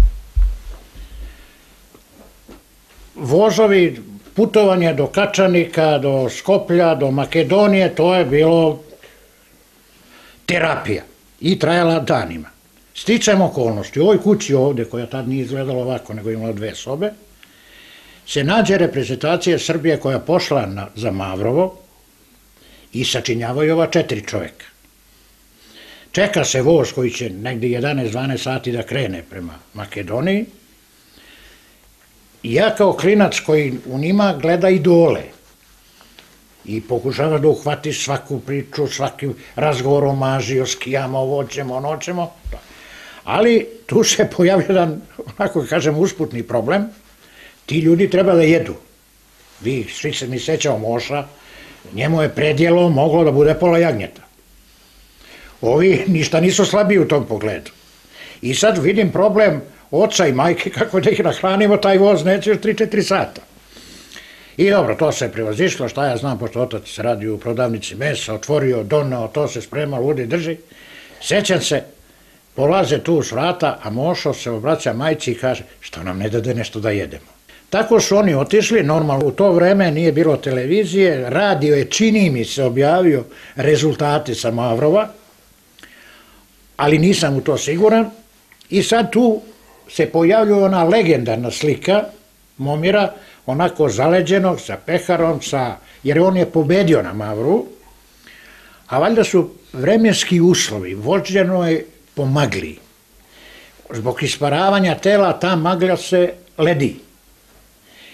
Vozovi, putovanje do Kačanika, do Skoplja, do Makedonije, to je bilo terapija i trajala danima. Sticajem okolnosti, u ovoj kući ovde, koja tad nije izgledala ovako, nego imala dve sobe, se nađe reprezentacija Srbije koja pošla na, za Mavrovo i sačinjavaju ova četiri čoveka. Čeka se voz koji će negdje 11-12 sati da krene prema Makedoniji. I ja kao klinac koji u njima gleda i dole i pokušava da uhvati svaku priču, svaki razgovor o maži, o skijama, ovo ćemo, ono ćemo. Ali tu se pojavlja jedan, onako kažem, usputni problem. Ti ljudi treba da jedu. Vi svi se mi sećao Moša, njemu je predjelo moglo da bude pola jagnjeta. Ovi ništa nisu slabiji u tom pogledu. I sad vidim problem oca i majke kako da ih nahranimo, taj voz neće još 3-4 sata. I dobro, to se prevazišlo, šta ja znam, pošto otac se radi u prodavnici mesa, otvorio, donao, to se sprema, ludi drži. Sećam se, polaze tu s vrata, a Mošo se obraća majci i kaže, što nam ne dade nešto da jedemo. Tako su oni otišli, normalno u to vreme nije bilo televizije, radio je, čini mi se, objavio rezultate sa Mavrova, ali nisam u to siguran. I sad tu se pojavljuje ona legendarna slika Momira, onako zaleđenog, sa peharom, sa, jer on je pobedio na Mavru, a valjda su vremenski uslovi, vođeno je po magli. Zbog isparavanja tela ta magla se ledi.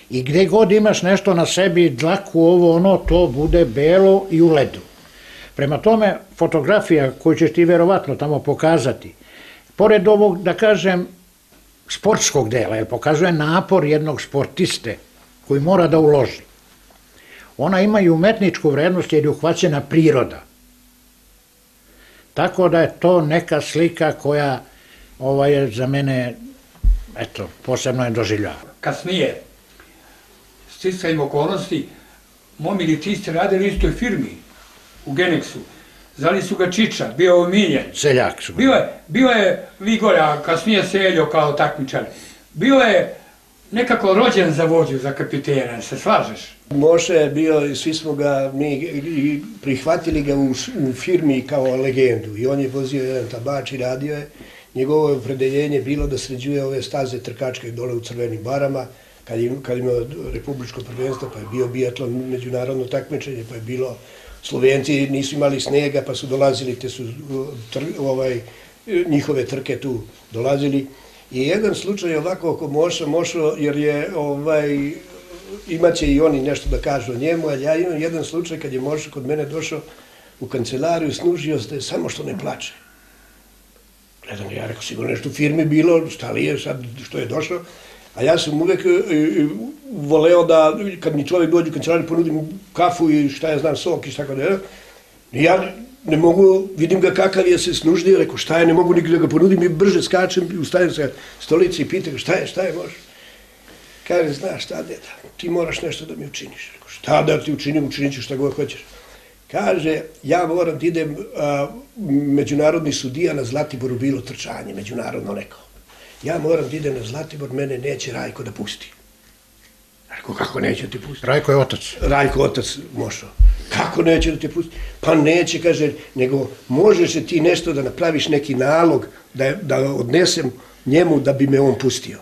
I gdje god imaš nešto na sebi, dlaku ovo, ono, to bude belo i u ledu. Prema tome, fotografija koju ćeš ti verovatno tamo pokazati, pored ovog, da kažem, sportskog dela, jer pokazuje napor jednog sportiste koji mora da uloži. Ona ima i umetničku vrednost jer je uhvaćena priroda. Tako da je to neka slika koja ovaj, je za mene eto, posebno je doživljava. Kasnije, sticajem okolnosti, momili ti ste radili u istoj firmi, u Genexu. Zvali su ga Čiča, bio je omiljen. Seljak su. Bio je, bio je Vigora, kasnije Seljo kao takmičar. Bio je nekako rođen za vođu, za kapitena, se slažeš? Moše je bio, i svi smo ga, mi i prihvatili ga u, u firmi kao legendu. I on je vozio jedan tabač i radio je. Njegovo je opredeljenje bilo da sređuje ove staze trkačke dole u crvenim barama, kad je, kad imao republičko prvenstvo, pa je bio biatlon, međunarodno takmičenje, pa je bilo Slovenci nisu imali snega, pa su dolazili, te su uh, tr, ovaj, njihove trke tu dolazili. I jedan slučaj ovako oko Moša, Mošo, jer je, ovaj, imaće i oni nešto da kažu o njemu, ali ja imam jedan slučaj kad je Moša kod mene došao u kancelariju, snužio se samo što ne plače. Gledam, ja rekao, sigurno nešto u firmi bilo, šta li je sad, što je došao. A ja sam uvek e, e, voleo da, kad mi čovjek dođe u kancelariju, ponudim kafu i šta ja znam, sok i šta kada je. Ja ne mogu, vidim ga kakav je se snuždio, rekao šta je, ne mogu nikada da ga ponudim i brže skačem, ustajem sa stolici i pitam šta je, šta je, može. Kaže, znaš šta, deda, ti moraš nešto da mi učiniš. Rekao, šta da ti učinim, učinit ću šta god hoćeš. Kaže, ja moram da idem, a, međunarodni sudija na Zlatiboru bilo trčanje, međunarodno neko ja moram da idem na Zlatibor, mene neće Rajko da pusti. Rekao, kako neće ti pustiti? Rajko je otac. Rajko, otac, mošao. Kako neće da te pusti? Pa neće, kaže, nego možeš ti nešto da napraviš neki nalog da, da odnesem njemu da bi me on pustio.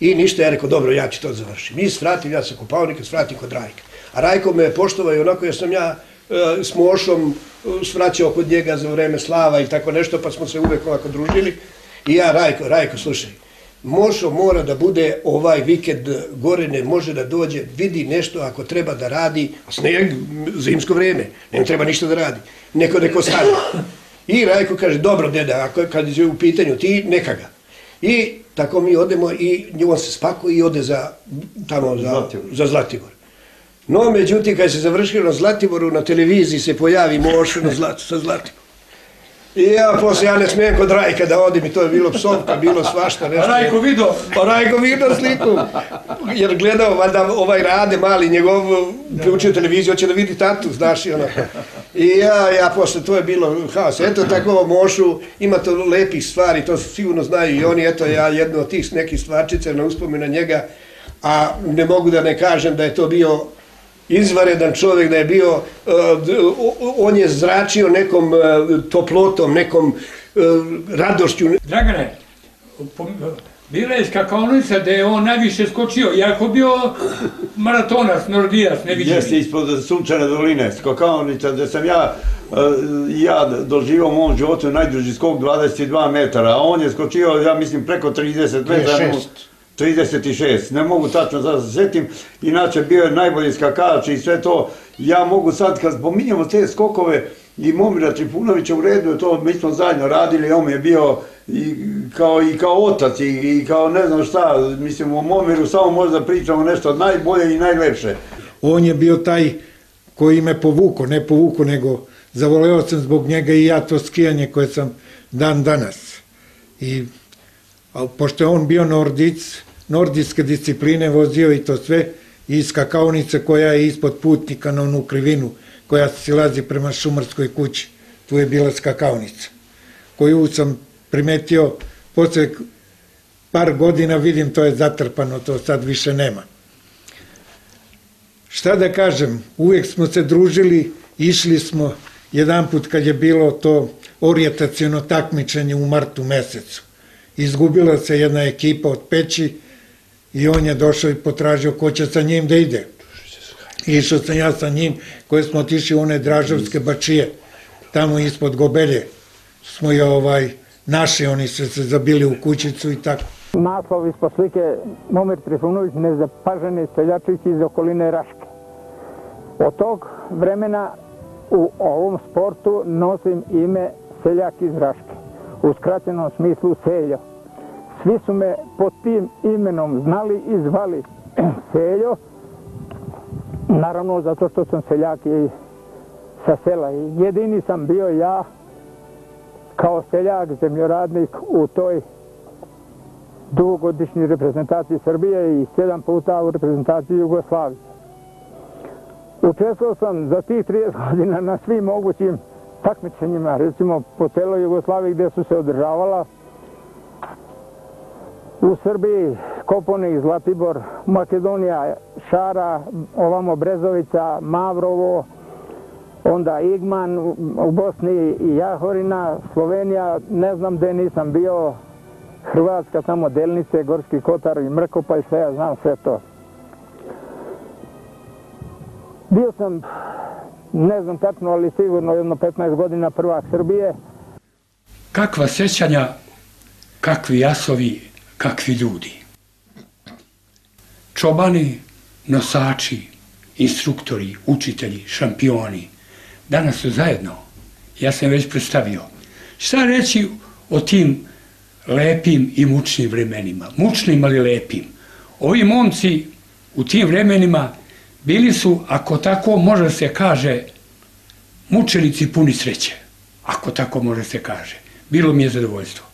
I ništa, ja rekao, dobro, ja ću to završiti. Mi svratim, ja sam kopavnika, svratim kod Rajka. A Rajko me poštovao i onako ja sam ja e, s Mošom e, svraćao kod njega za vreme slava i tako nešto, pa smo se uvek ovako družili. I ja, Rajko, Rajko, slušaj, Mošo mora da bude ovaj vikend gore, ne može da dođe, vidi nešto ako treba da radi, a sneg, zimsko vreme, ne treba ništa da radi, neko neko stane. I Rajko kaže, dobro deda, ako kad je u pitanju ti, neka ga. I tako mi odemo i on se spako i ode za, tamo za Zlatibor. Za Zlatibor. No, međutim, kad se završilo na Zlatiboru, na televiziji se pojavi Mošo na Zlat, sa Zlatiborom. I ja posle, ja ne smijem kod Rajka da odim i to je bilo psovka, bilo svašta nešto. Rajko vidio? Pa Rajko vidio sliku. Jer gledao, valjda ovaj rade mali, njegov preučio televiziju, hoće da vidi tatu, znaš i ono. I ja, ja posle, to je bilo haos. Eto tako mošu, ima to lepih stvari, to sigurno znaju i oni, eto ja jedno od tih nekih stvarčice na uspomena njega, a ne mogu da ne kažem da je to bio izvaredan čovjek da je bio, uh, on je zračio nekom uh, toplotom, nekom uh, radošću. Dragane, bila je skakaonica da je on najviše skočio, jako bio maratonac, norodijac, ne vidim. Jeste ispod Sunčane doline, skakaonica, da sam ja ja doživao u mom životu najduži skok 22 metara, a on je skočio, ja mislim, preko 30 metara. 36, 36, ne mogu tačno da se sjetim, inače bio je najbolji skakač i sve to. Ja mogu sad, kad spominjemo te skokove i Momira Tripunovića u redu, to mi smo zajedno radili, on je bio i kao, i kao otac i, i kao ne znam šta, mislim o Momiru samo možda pričamo nešto najbolje i najlepše. On je bio taj koji me povuko, ne povuko, nego zavoleo sam zbog njega i ja to skijanje koje sam dan danas. I, a, pošto je on bio nordic, nordijske discipline vozio i to sve iz kakaonice koja je ispod putnika na onu krivinu koja se silazi prema šumarskoj kući. Tu je bila skakaonica koju sam primetio posle par godina vidim to je zatrpano, to sad više nema. Šta da kažem, uvijek smo se družili, išli smo jedan put kad je bilo to orijentacijono takmičenje u martu mesecu. Izgubila se jedna ekipa od peći, I on je došao i potražio ko će sa njim da ide. Išao sam ja sa njim, koji smo otišli u one Dražovske bačije, tamo ispod Gobelje. Smo je ovaj, naši, oni su se zabili u kućicu i tako. Naslov ispod slike Momir Trifunović, nezapaženi seljačić iz okoline Raške. Od tog vremena u ovom sportu nosim ime seljak iz Raške. U skraćenom smislu seljo. Svi su me pod tim imenom znali i zvali Seljo. Naravno, zato što sam seljak i sa sela. I jedini sam bio ja kao seljak, zemljoradnik u toj dugogodišnji reprezentaciji Srbije i sedam puta u reprezentaciji Jugoslavije. Učestvao sam za tih 30 godina na svim mogućim takmičenjima, recimo po celoj Jugoslaviji gdje su se održavala u Srbiji, Koponik, Zlatibor, Makedonija, Šara, ovamo Brezovica, Mavrovo, onda Igman, u Bosni i Jahorina, Slovenija, ne znam gde nisam bio, Hrvatska, samo Delnice, Gorski Kotar i Mrkopa sve, ja znam sve to. Bio sam, ne znam tačno, ali sigurno jedno 15 godina prvak Srbije. Kakva sećanja, kakvi jasovi kakvi ljudi. Čobani, nosači, instruktori, učitelji, šampioni, danas su zajedno. Ja sam već predstavio. Šta reći o tim lepim i mučnim vremenima? Mučnim, ali lepim. Ovi momci u tim vremenima bili su, ako tako može se kaže, mučenici puni sreće. Ako tako može se kaže. Bilo mi je zadovoljstvo.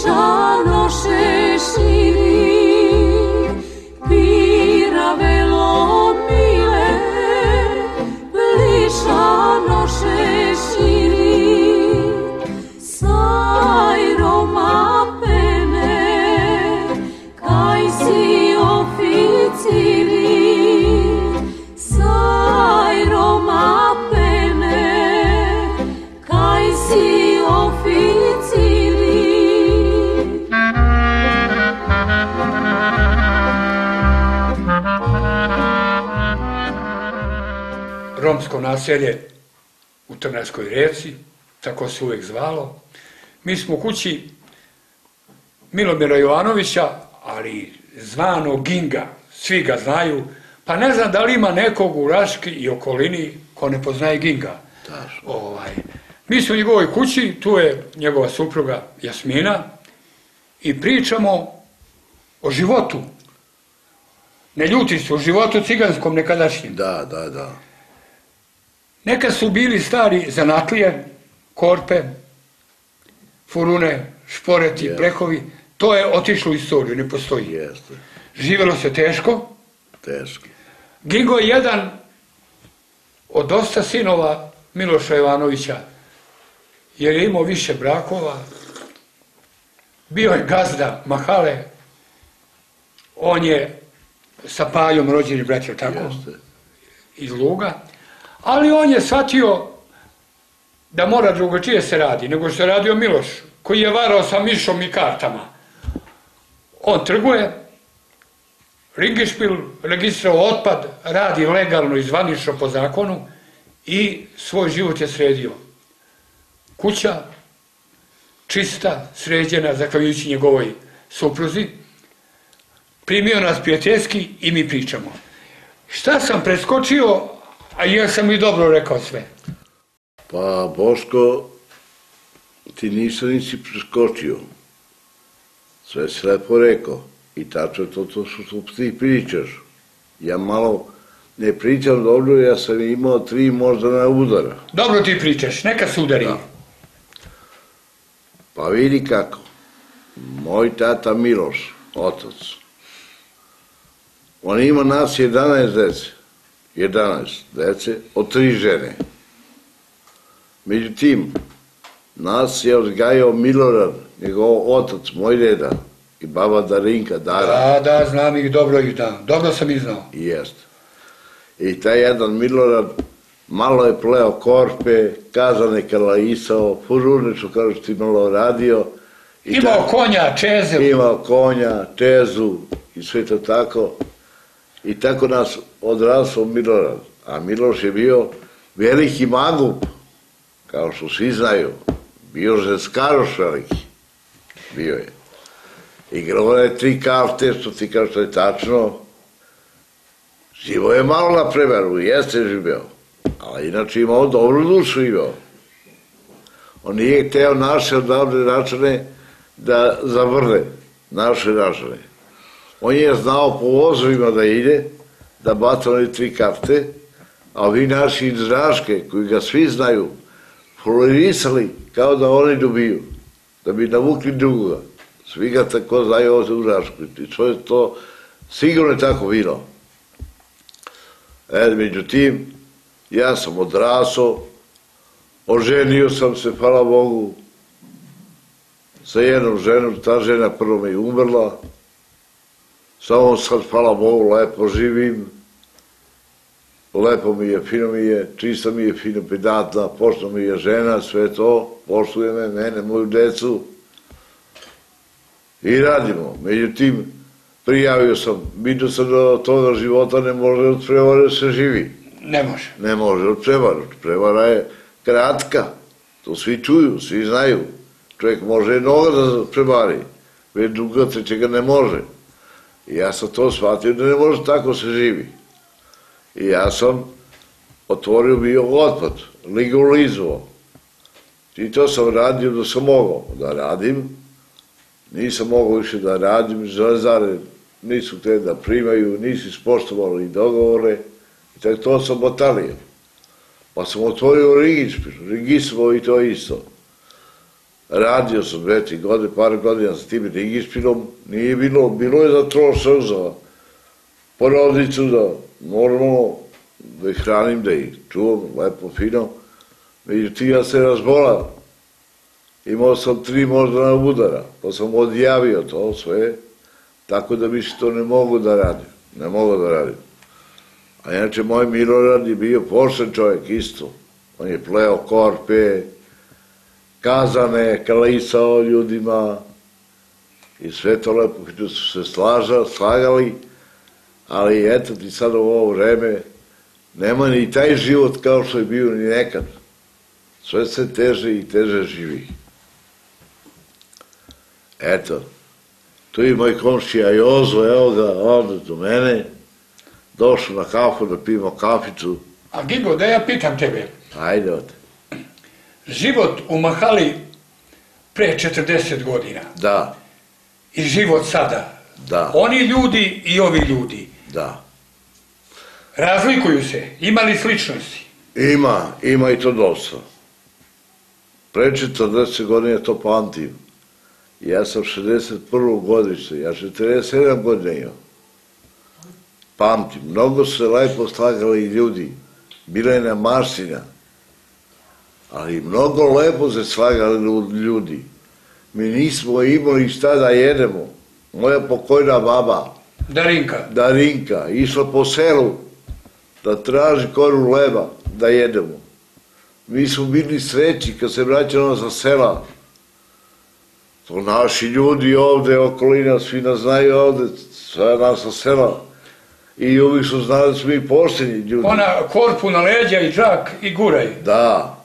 sono. Romsko naselje u Trnavskoj reci, tako se uvek zvalo. Mi smo u kući Milomira Jovanovića, ali zvano Ginga, svi ga znaju, pa ne znam da li ima nekog u Raški i okolini ko ne poznaje Ginga. Ovaj, mi smo u njegovoj kući, tu je njegova supruga Jasmina i pričamo o životu. Ne ljuti se, o životu ciganskom nekadašnjem. Da, da, da. Nekad su bili stari zanatlije, korpe, furune, šporeti, Yes. plehovi. To je otišlo u istoriju, ne postoji. Jeste. Živelo se teško. Teški. Gingo je jedan od dosta sinova Miloša Jovanovića, jer je imao više brakova. Bio je gazda Mahale. On je sa Pajom rođeni li tako? Jeste. iz Luga, ali on je shvatio da mora drugačije se radi, nego što je radio Miloš, koji je varao sa mišom i kartama. On trguje, Ringišpil registrao otpad, radi legalno i zvanično po zakonu i svoj život je sredio. Kuća, čista, sređena, zahvaljujući njegovoj supruzi, primio nas prijateljski i mi pričamo. Šta sam preskočio, a ja sam i dobro rekao sve. Pa, Boško, ti ništa nisi preskočio. Sve si lepo rekao. I tačno je to, to što ti pričaš. Ja malo ne pričam dobro, ja sam imao tri moždana udara. Dobro ti pričaš, neka se udari. Da. Pa vidi kako. Moj tata Miloš, otac, on ima nas 11 dece. 11 dece od tri žene. Međutim, nas je odgajao Milorad, njegov otac, moj deda, i baba Darinka, Dara. Da, da, znam ih dobro ih da. Dobro sam ih znao. Jeste. I taj jedan Milorad malo je pleo korpe, kazane kalaisao, furuniču kao što ti malo radio. I Imao tako- konja, čeze. Imao konja, tezu i sve to tako. I tako nas odrasao Milorad. A Miloš je bio veliki magup, kao što svi znaju. Bio ženskaroš veliki. Bio je. Igrao je tri karte, što ti kao što je tačno. Živo je malo na prevaru, jeste živeo. Ali inače imao dobru dušu imao. On nije hteo naše odavde račane da zavrne naše račane. On je znao po vozovima da ide, da baca one tri karte, a vi naši iz Raške, koji ga svi znaju, florisali kao da oni dobiju, da bi navukli drugoga. Svi ga tako znaju ovdje u Raškoj. I to je to sigurno je tako bilo. E, međutim, ja sam odrasao, oženio sam se, hvala Bogu, sa jednom ženom, ta žena prvo mi je umrla, sa ovom sad, hvala Bogu, lepo živim, lepo mi je, fino mi je, čista mi je, fino pedantna, pošto mi je žena, sve to, poštuje me, mene, moju decu, i radimo. Međutim, prijavio sam, vidio sam da od toga života ne može od prevare da se živi. Ne može. Ne može od prevara. Prevara je kratka. To svi čuju, svi znaju. Čovjek može i noga da prevari. Već druga trećega ne može. I ja sam to shvatio da ne može tako se živi. I ja sam otvorio bio otpad, legalizovao. I to sam radio da sam mogao da radim. Nisam mogao više da radim, železare nisu te da primaju, nisi ispoštovali dogovore. I tako to sam botalio. Pa sam otvorio regispir, registrovao i to isto. Radio sam dve, tri godine, par godina sa tim regispirom, nije bilo, bilo je za trošak za porodicu, da normalno da ih hranim, da ih čuvam, lepo, fino. Međutim, ja se razbolao. Imao sam tri moždana udara, pa sam odjavio to sve, tako da više to ne mogu da radim. Ne mogu da radim. A inače, moj Milorad je bio pošten čovjek isto. On je pleo korpe, kazane, kalisao ljudima i sve to lepo što su se slaža, slagali, ali eto ti sad u ovo vreme Nema ni taj život kao što je bio ni nekad. Sve se teže i teže živi. Eto, tu je moj komšija Jozo, evo ga, ovde do mene, došao na kafu da pijemo kaficu. A Gigo, da ja pitam tebe, Ajde, ode. Život u Mahali pre 40 godina Da, i život sada, da, oni ljudi i ovi ljudi, da. razlikuju se, imali sličnosti. Ima, ima i to dosta. Pre 40 godina to pamtim. Ja sam 61. godište, ja 47 godina imam. Pamtim, mnogo se lepo slagali ljudi. Bila je namaština. Ali mnogo lepo se slagali lu- ljudi. Mi nismo imali šta da jedemo. Moja pokojna baba, Darinka, Darinka, išla po selu da traži koru leba da jedemo. Mi smo bili sreći kad se vraćamo sa sela. To naši ljudi ovde, okolina, svi nas znaju ovde, sve nas sa sela. I uvijek su znali da smo mi posljednji ljudi. ona korpu na leđa i džak i guraj. Da.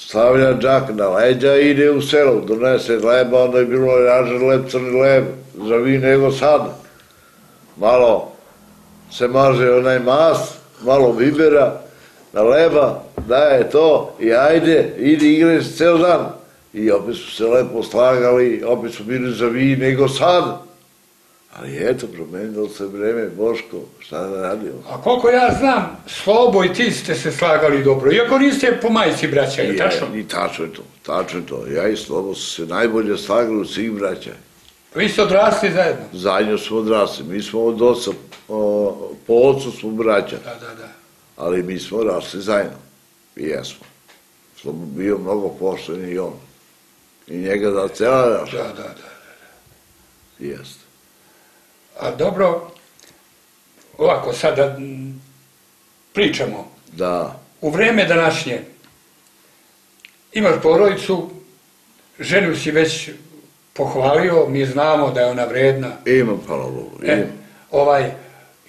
Stavlja džak na leđa i ide u selo, donese leba, onda je bilo ražen lep, crni leb, za vi nego sad. Malo se maže onaj mas, malo bibera na leba, daje to i ajde, idi igre se ceo dan. I opet su se lepo slagali, opet su bili zdravi nego sad. Ali eto, promenilo se vreme, Boško, šta da radimo? A koliko ja znam, Slobo i ti ste se slagali dobro, iako niste po majici braća, je tačno? I tačno je to, tačno je to. Ja i Slobo su se najbolje slagali u svih braća. Vi ste odrasli zajedno. Zajedno smo odrasli. Mi smo od oca, o, po ocu smo braća, Da, da, da. ali mi smo rasli zajedno. I jesmo. Slobo bio mnogo pošten i on. I njega da cela Da, raša. da, da. Jeste. A dobro, ovako sada pričamo. Da, U vreme današnje imaš porodicu, ženu si već pohvalio, mi znamo da je ona vredna. imam, hvala Bogu, E, imam. ovaj,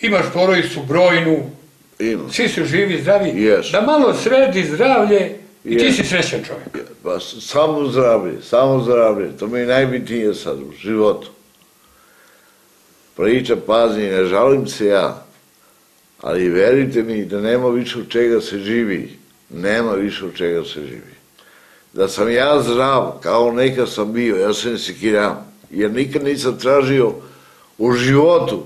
imaš porodicu brojnu, Imam. svi su živi, zdravi, Jesu. da malo sredi zdravlje i ti Jesu. si srećan čovjek. Pa samo zdravlje, samo zdravlje. To mi je najbitnije sad u životu. Priča, pazi, ne žalim se ja, ali verite mi da nema više od čega se živi. Nema više od čega se živi. Da sam ja zdrav, kao nekad sam bio, ja se ne sikiram, jer nikad nisam tražio u životu,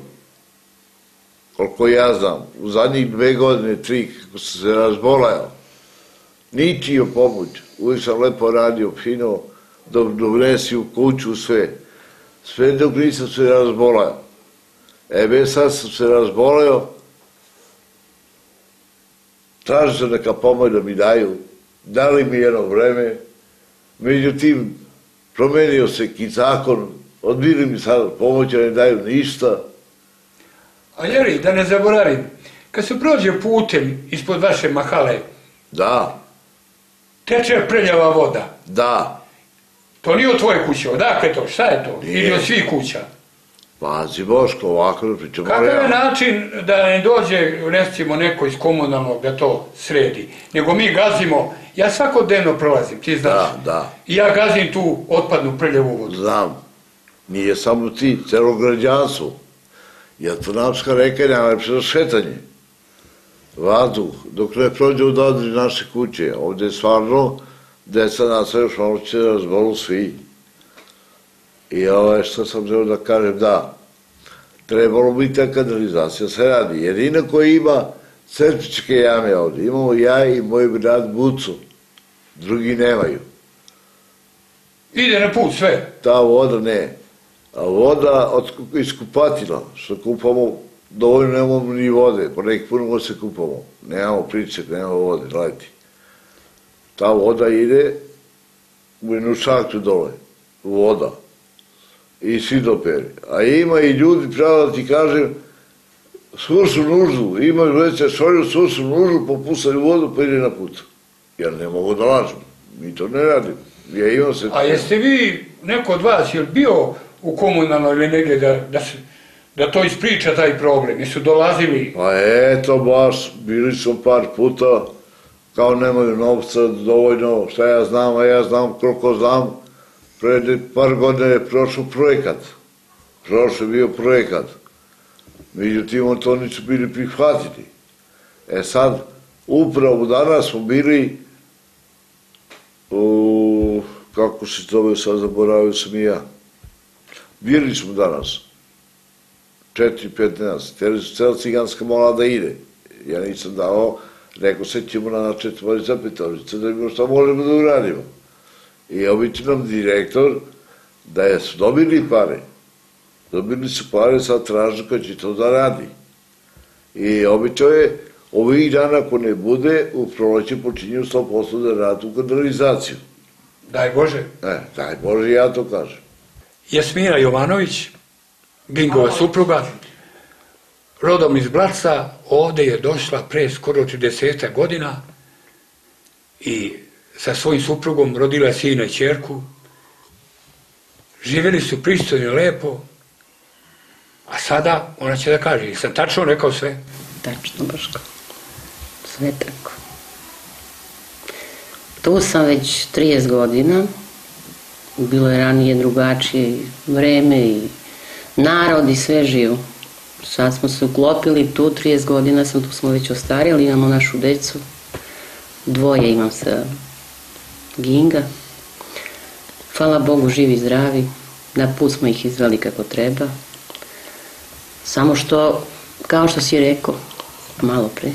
koliko ja znam, u zadnjih dve godine, tri, kako sam se razbolao, ničiju pomoć. Uvijek sam lepo radio, fino, dok donesi u kuću sve. Sve dok nisam se razbolao. E, be sad sam se razboleo, tražio sam neka pomoć da mi daju, dali mi jedno vreme, međutim, promenio se ki zakon, odbili mi sad pomoć, ne daju ništa. A Jeri, da ne zaboravim, kad se prođe putem ispod vaše mahale, Da, teče preljava voda. da, To nije od tvoje kuće, odakle to, šta je to? Nije. Ili od svih kuća? Pazi Boško, ovako da pričamo Kakav je način da ne dođe, recimo, neko iz komunalnog da to sredi? Nego mi gazimo, ja svakodnevno prolazim, ti znaš. Da, da. I ja gazim tu otpadnu prljavu vodu. Znam, nije samo ti, celo građanstvo. Jer Trnavska reka je najlepša za šetanje. Vazduh, dok ne prođe u dodri naše kuće, ovdje je stvarno, deca nas još malo će razbolu svi. I ovo je što sam želeo da kažem, da, trebalo bi ta kanalizacija se radi, jer inako ima crpičke jame ovdje, imamo ja i moj brat Bucu, drugi nemaju. Ide na put sve. ta voda ne. A voda od ku- iz kupatila, što kupamo, dovoljno nemamo ni vode, po neki puno se kupamo. Nemamo priče, nemamo vode, leti. Ta voda ide u jednu šaktu dole, voda. I svi doperi. A ima i ljudi, pravo da ti kažem, svu su nuždu, imaju veće šolju, svu su nuždu, popusaju vodu, pa ide na put. Ja ne mogu da lažem, mi to ne radimo. Ja imam se... A jeste vi, neko od vas, je bio u komunalnoj ili negdje da, da, se, da to ispriča taj problem. Jesu dolazili? Pa eto, baš, bili smo par puta, kao nemaju novca dovoljno, šta ja znam, a ja znam koliko znam. Pred par godina je prošao projekat. Prošao je bio projekat. Međutim, on to nisu bili prihvatiti. E sad, upravo danas smo bili u, kako se zove, sad zaboravio sam i ja. Bili smo danas, četiri, pet dana. teri su cela ciganska mola da ide. Ja nisam dao, rekao se ćemo na četvrvari za petorice, da imamo šta možemo da uradimo. I obiti nam direktor da je su dobili pare. Dobili su pare, sad tražu kad će to da radi. I običao je, ovih dana ako ne bude, u proleće počinju 100% da radi u kanalizaciju. Daj Bože. E, daj Bože, ja to kažem. Jasmina Jovanović, Gingova supruga, rodom iz Blaca, ovde je došla pre skoro 30 godina i sa svojim suprugom rodila sina i čerku. Živjeli su pristojno lepo, a sada ona će da kaže, sam tačno rekao sve? Tačno, Boško. Sve tako. Tu sam već 30 godina, bilo je ranije drugačije vreme i narod i sve živo. Sad smo se uklopili tu, 30 godina sam, tu smo već ostarili, imamo našu decu. Dvoje imam sa Ginga. Hvala Bogu, živi zdravi. Na put smo ih izveli kako treba. Samo što, kao što si rekao, malo pre,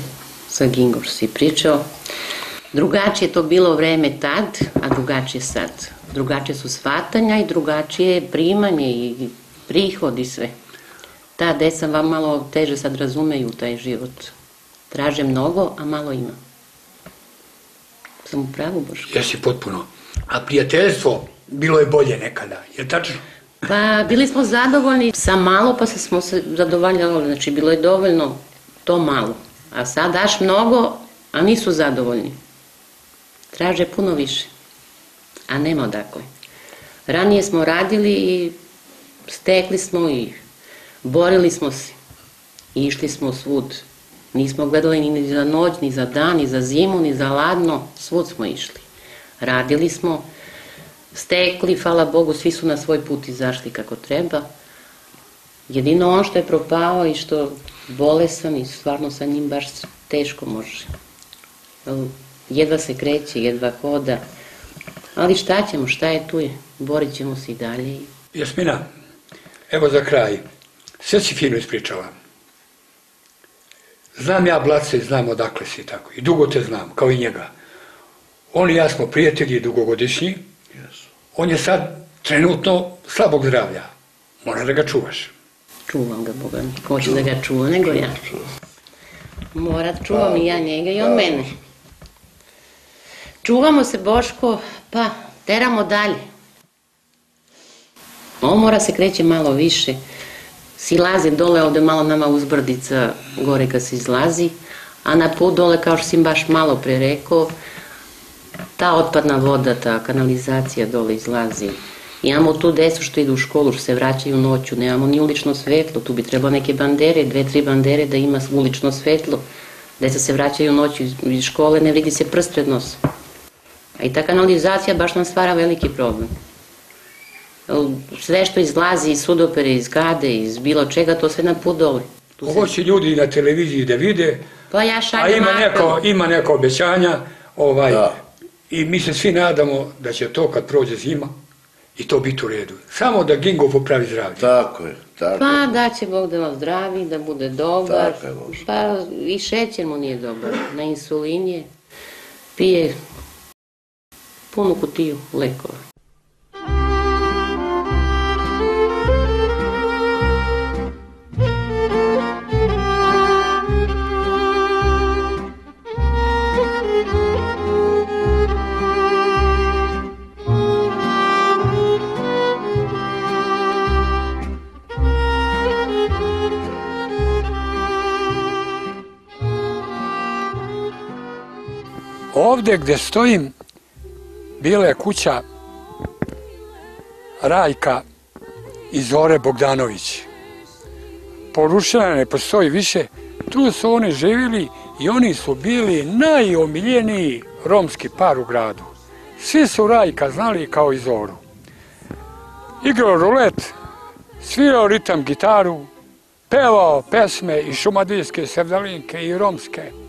sa Gingom što si pričao, drugačije to bilo vreme tad, a drugačije sad. Drugačije su shvatanja i drugačije primanje i prihod i sve. Ta deca vam malo teže sad razumeju taj život. Traže mnogo, a malo ima. Sam u pravu, Boško? Jesi potpuno. A prijateljstvo bilo je bolje nekada, je tačno? Pa bili smo zadovoljni sa malo, pa se smo se zadovoljavali. Znači, bilo je dovoljno to malo. A sad daš mnogo, a nisu zadovoljni. Traže puno više. A nema odakle. Ranije smo radili i stekli smo i borili smo se. I išli smo svud. Nismo gledali ni za noć, ni za dan, ni za zimu, ni za ladno. Svud smo išli. Radili smo, stekli, hvala Bogu, svi su na svoj put izašli kako treba. Jedino on što je propao i što bolesan i stvarno sa njim baš teško može. Jedva se kreće, jedva hoda. Ali šta ćemo, šta je tu je? Borit ćemo se i dalje. Jasmina, evo za kraj. Sve si fino ispričala. Znam ja, Blace, znam odakle si tako. I dugo te znam, kao i njega. On i ja smo prijatelji dugogodišnji. On je sad trenutno slabog zdravlja. Mora da ga čuvaš. Čuvam ga, Boga. Ko će da ga čuva, nego ja. Mora da čuvam i ja njega i on mene. Čuvamo se, Boško, pa teramo dalje. On mora se kreće malo više silaze dole, ovde malo nama uzbrdica gore kad se izlazi, a na put dole, kao što sam baš malo pre rekao, ta otpadna voda, ta kanalizacija dole izlazi. Imamo tu desu što idu u školu, što se vraćaju noću, nemamo ni ulično svetlo, tu bi trebalo neke bandere, dve, tri bandere da ima ulično svetlo. Deca se vraćaju noću iz škole, ne vidi se prst pred nos. A i ta kanalizacija baš nam stvara veliki problem. Sve što izlazi iz sudopere, iz gade, iz bilo čega, to sve na put dole. Ovo će ljudi na televiziji da vide, Pa ja a ima neko, ima neko obećanja, ovaj, Da. i mi se svi nadamo da će to kad prođe zima i to biti u redu. Samo da Gingo popravi zdravlje. Tako je, tako Pa je. da će Bog da vas zdravi, da bude dobar. Tako je. Pa i šećer mu nije dobar. Na insulin je. Pije punu kutiju lekova. Ovde gde stojim, bila je kuća Rajka i Zore Bogdanović. porušena ne postoji više, tu su oni živjeli i oni su bili najomiljeniji romski par u gradu. Svi su Rajka znali kao i Zoru. Igrao rulet, svirao ritam gitaru, pevao pesme i šumadijske, sevdalinke i romske.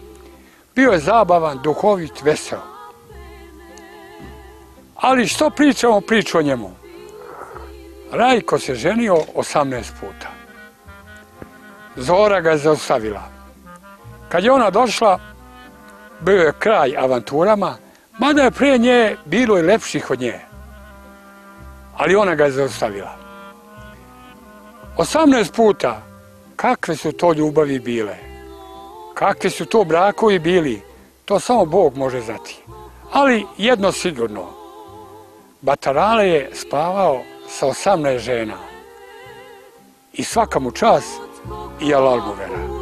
Bio je zabavan, duhovit, vesel. Ali što pričamo priču o njemu? Rajko se ženio 18 puta. Zora ga je zaustavila. Kad je ona došla, bio je kraj avanturama, mada je prije nje bilo i lepših od nje. Ali ona ga je zaustavila. 18 puta, kakve su to ljubavi bile? Kakvi su to brakovi bili? To samo Bog može znati. Ali jedno sigurno, Batarale je spavao sa 18 žena. I svaka mu čas i alal vera.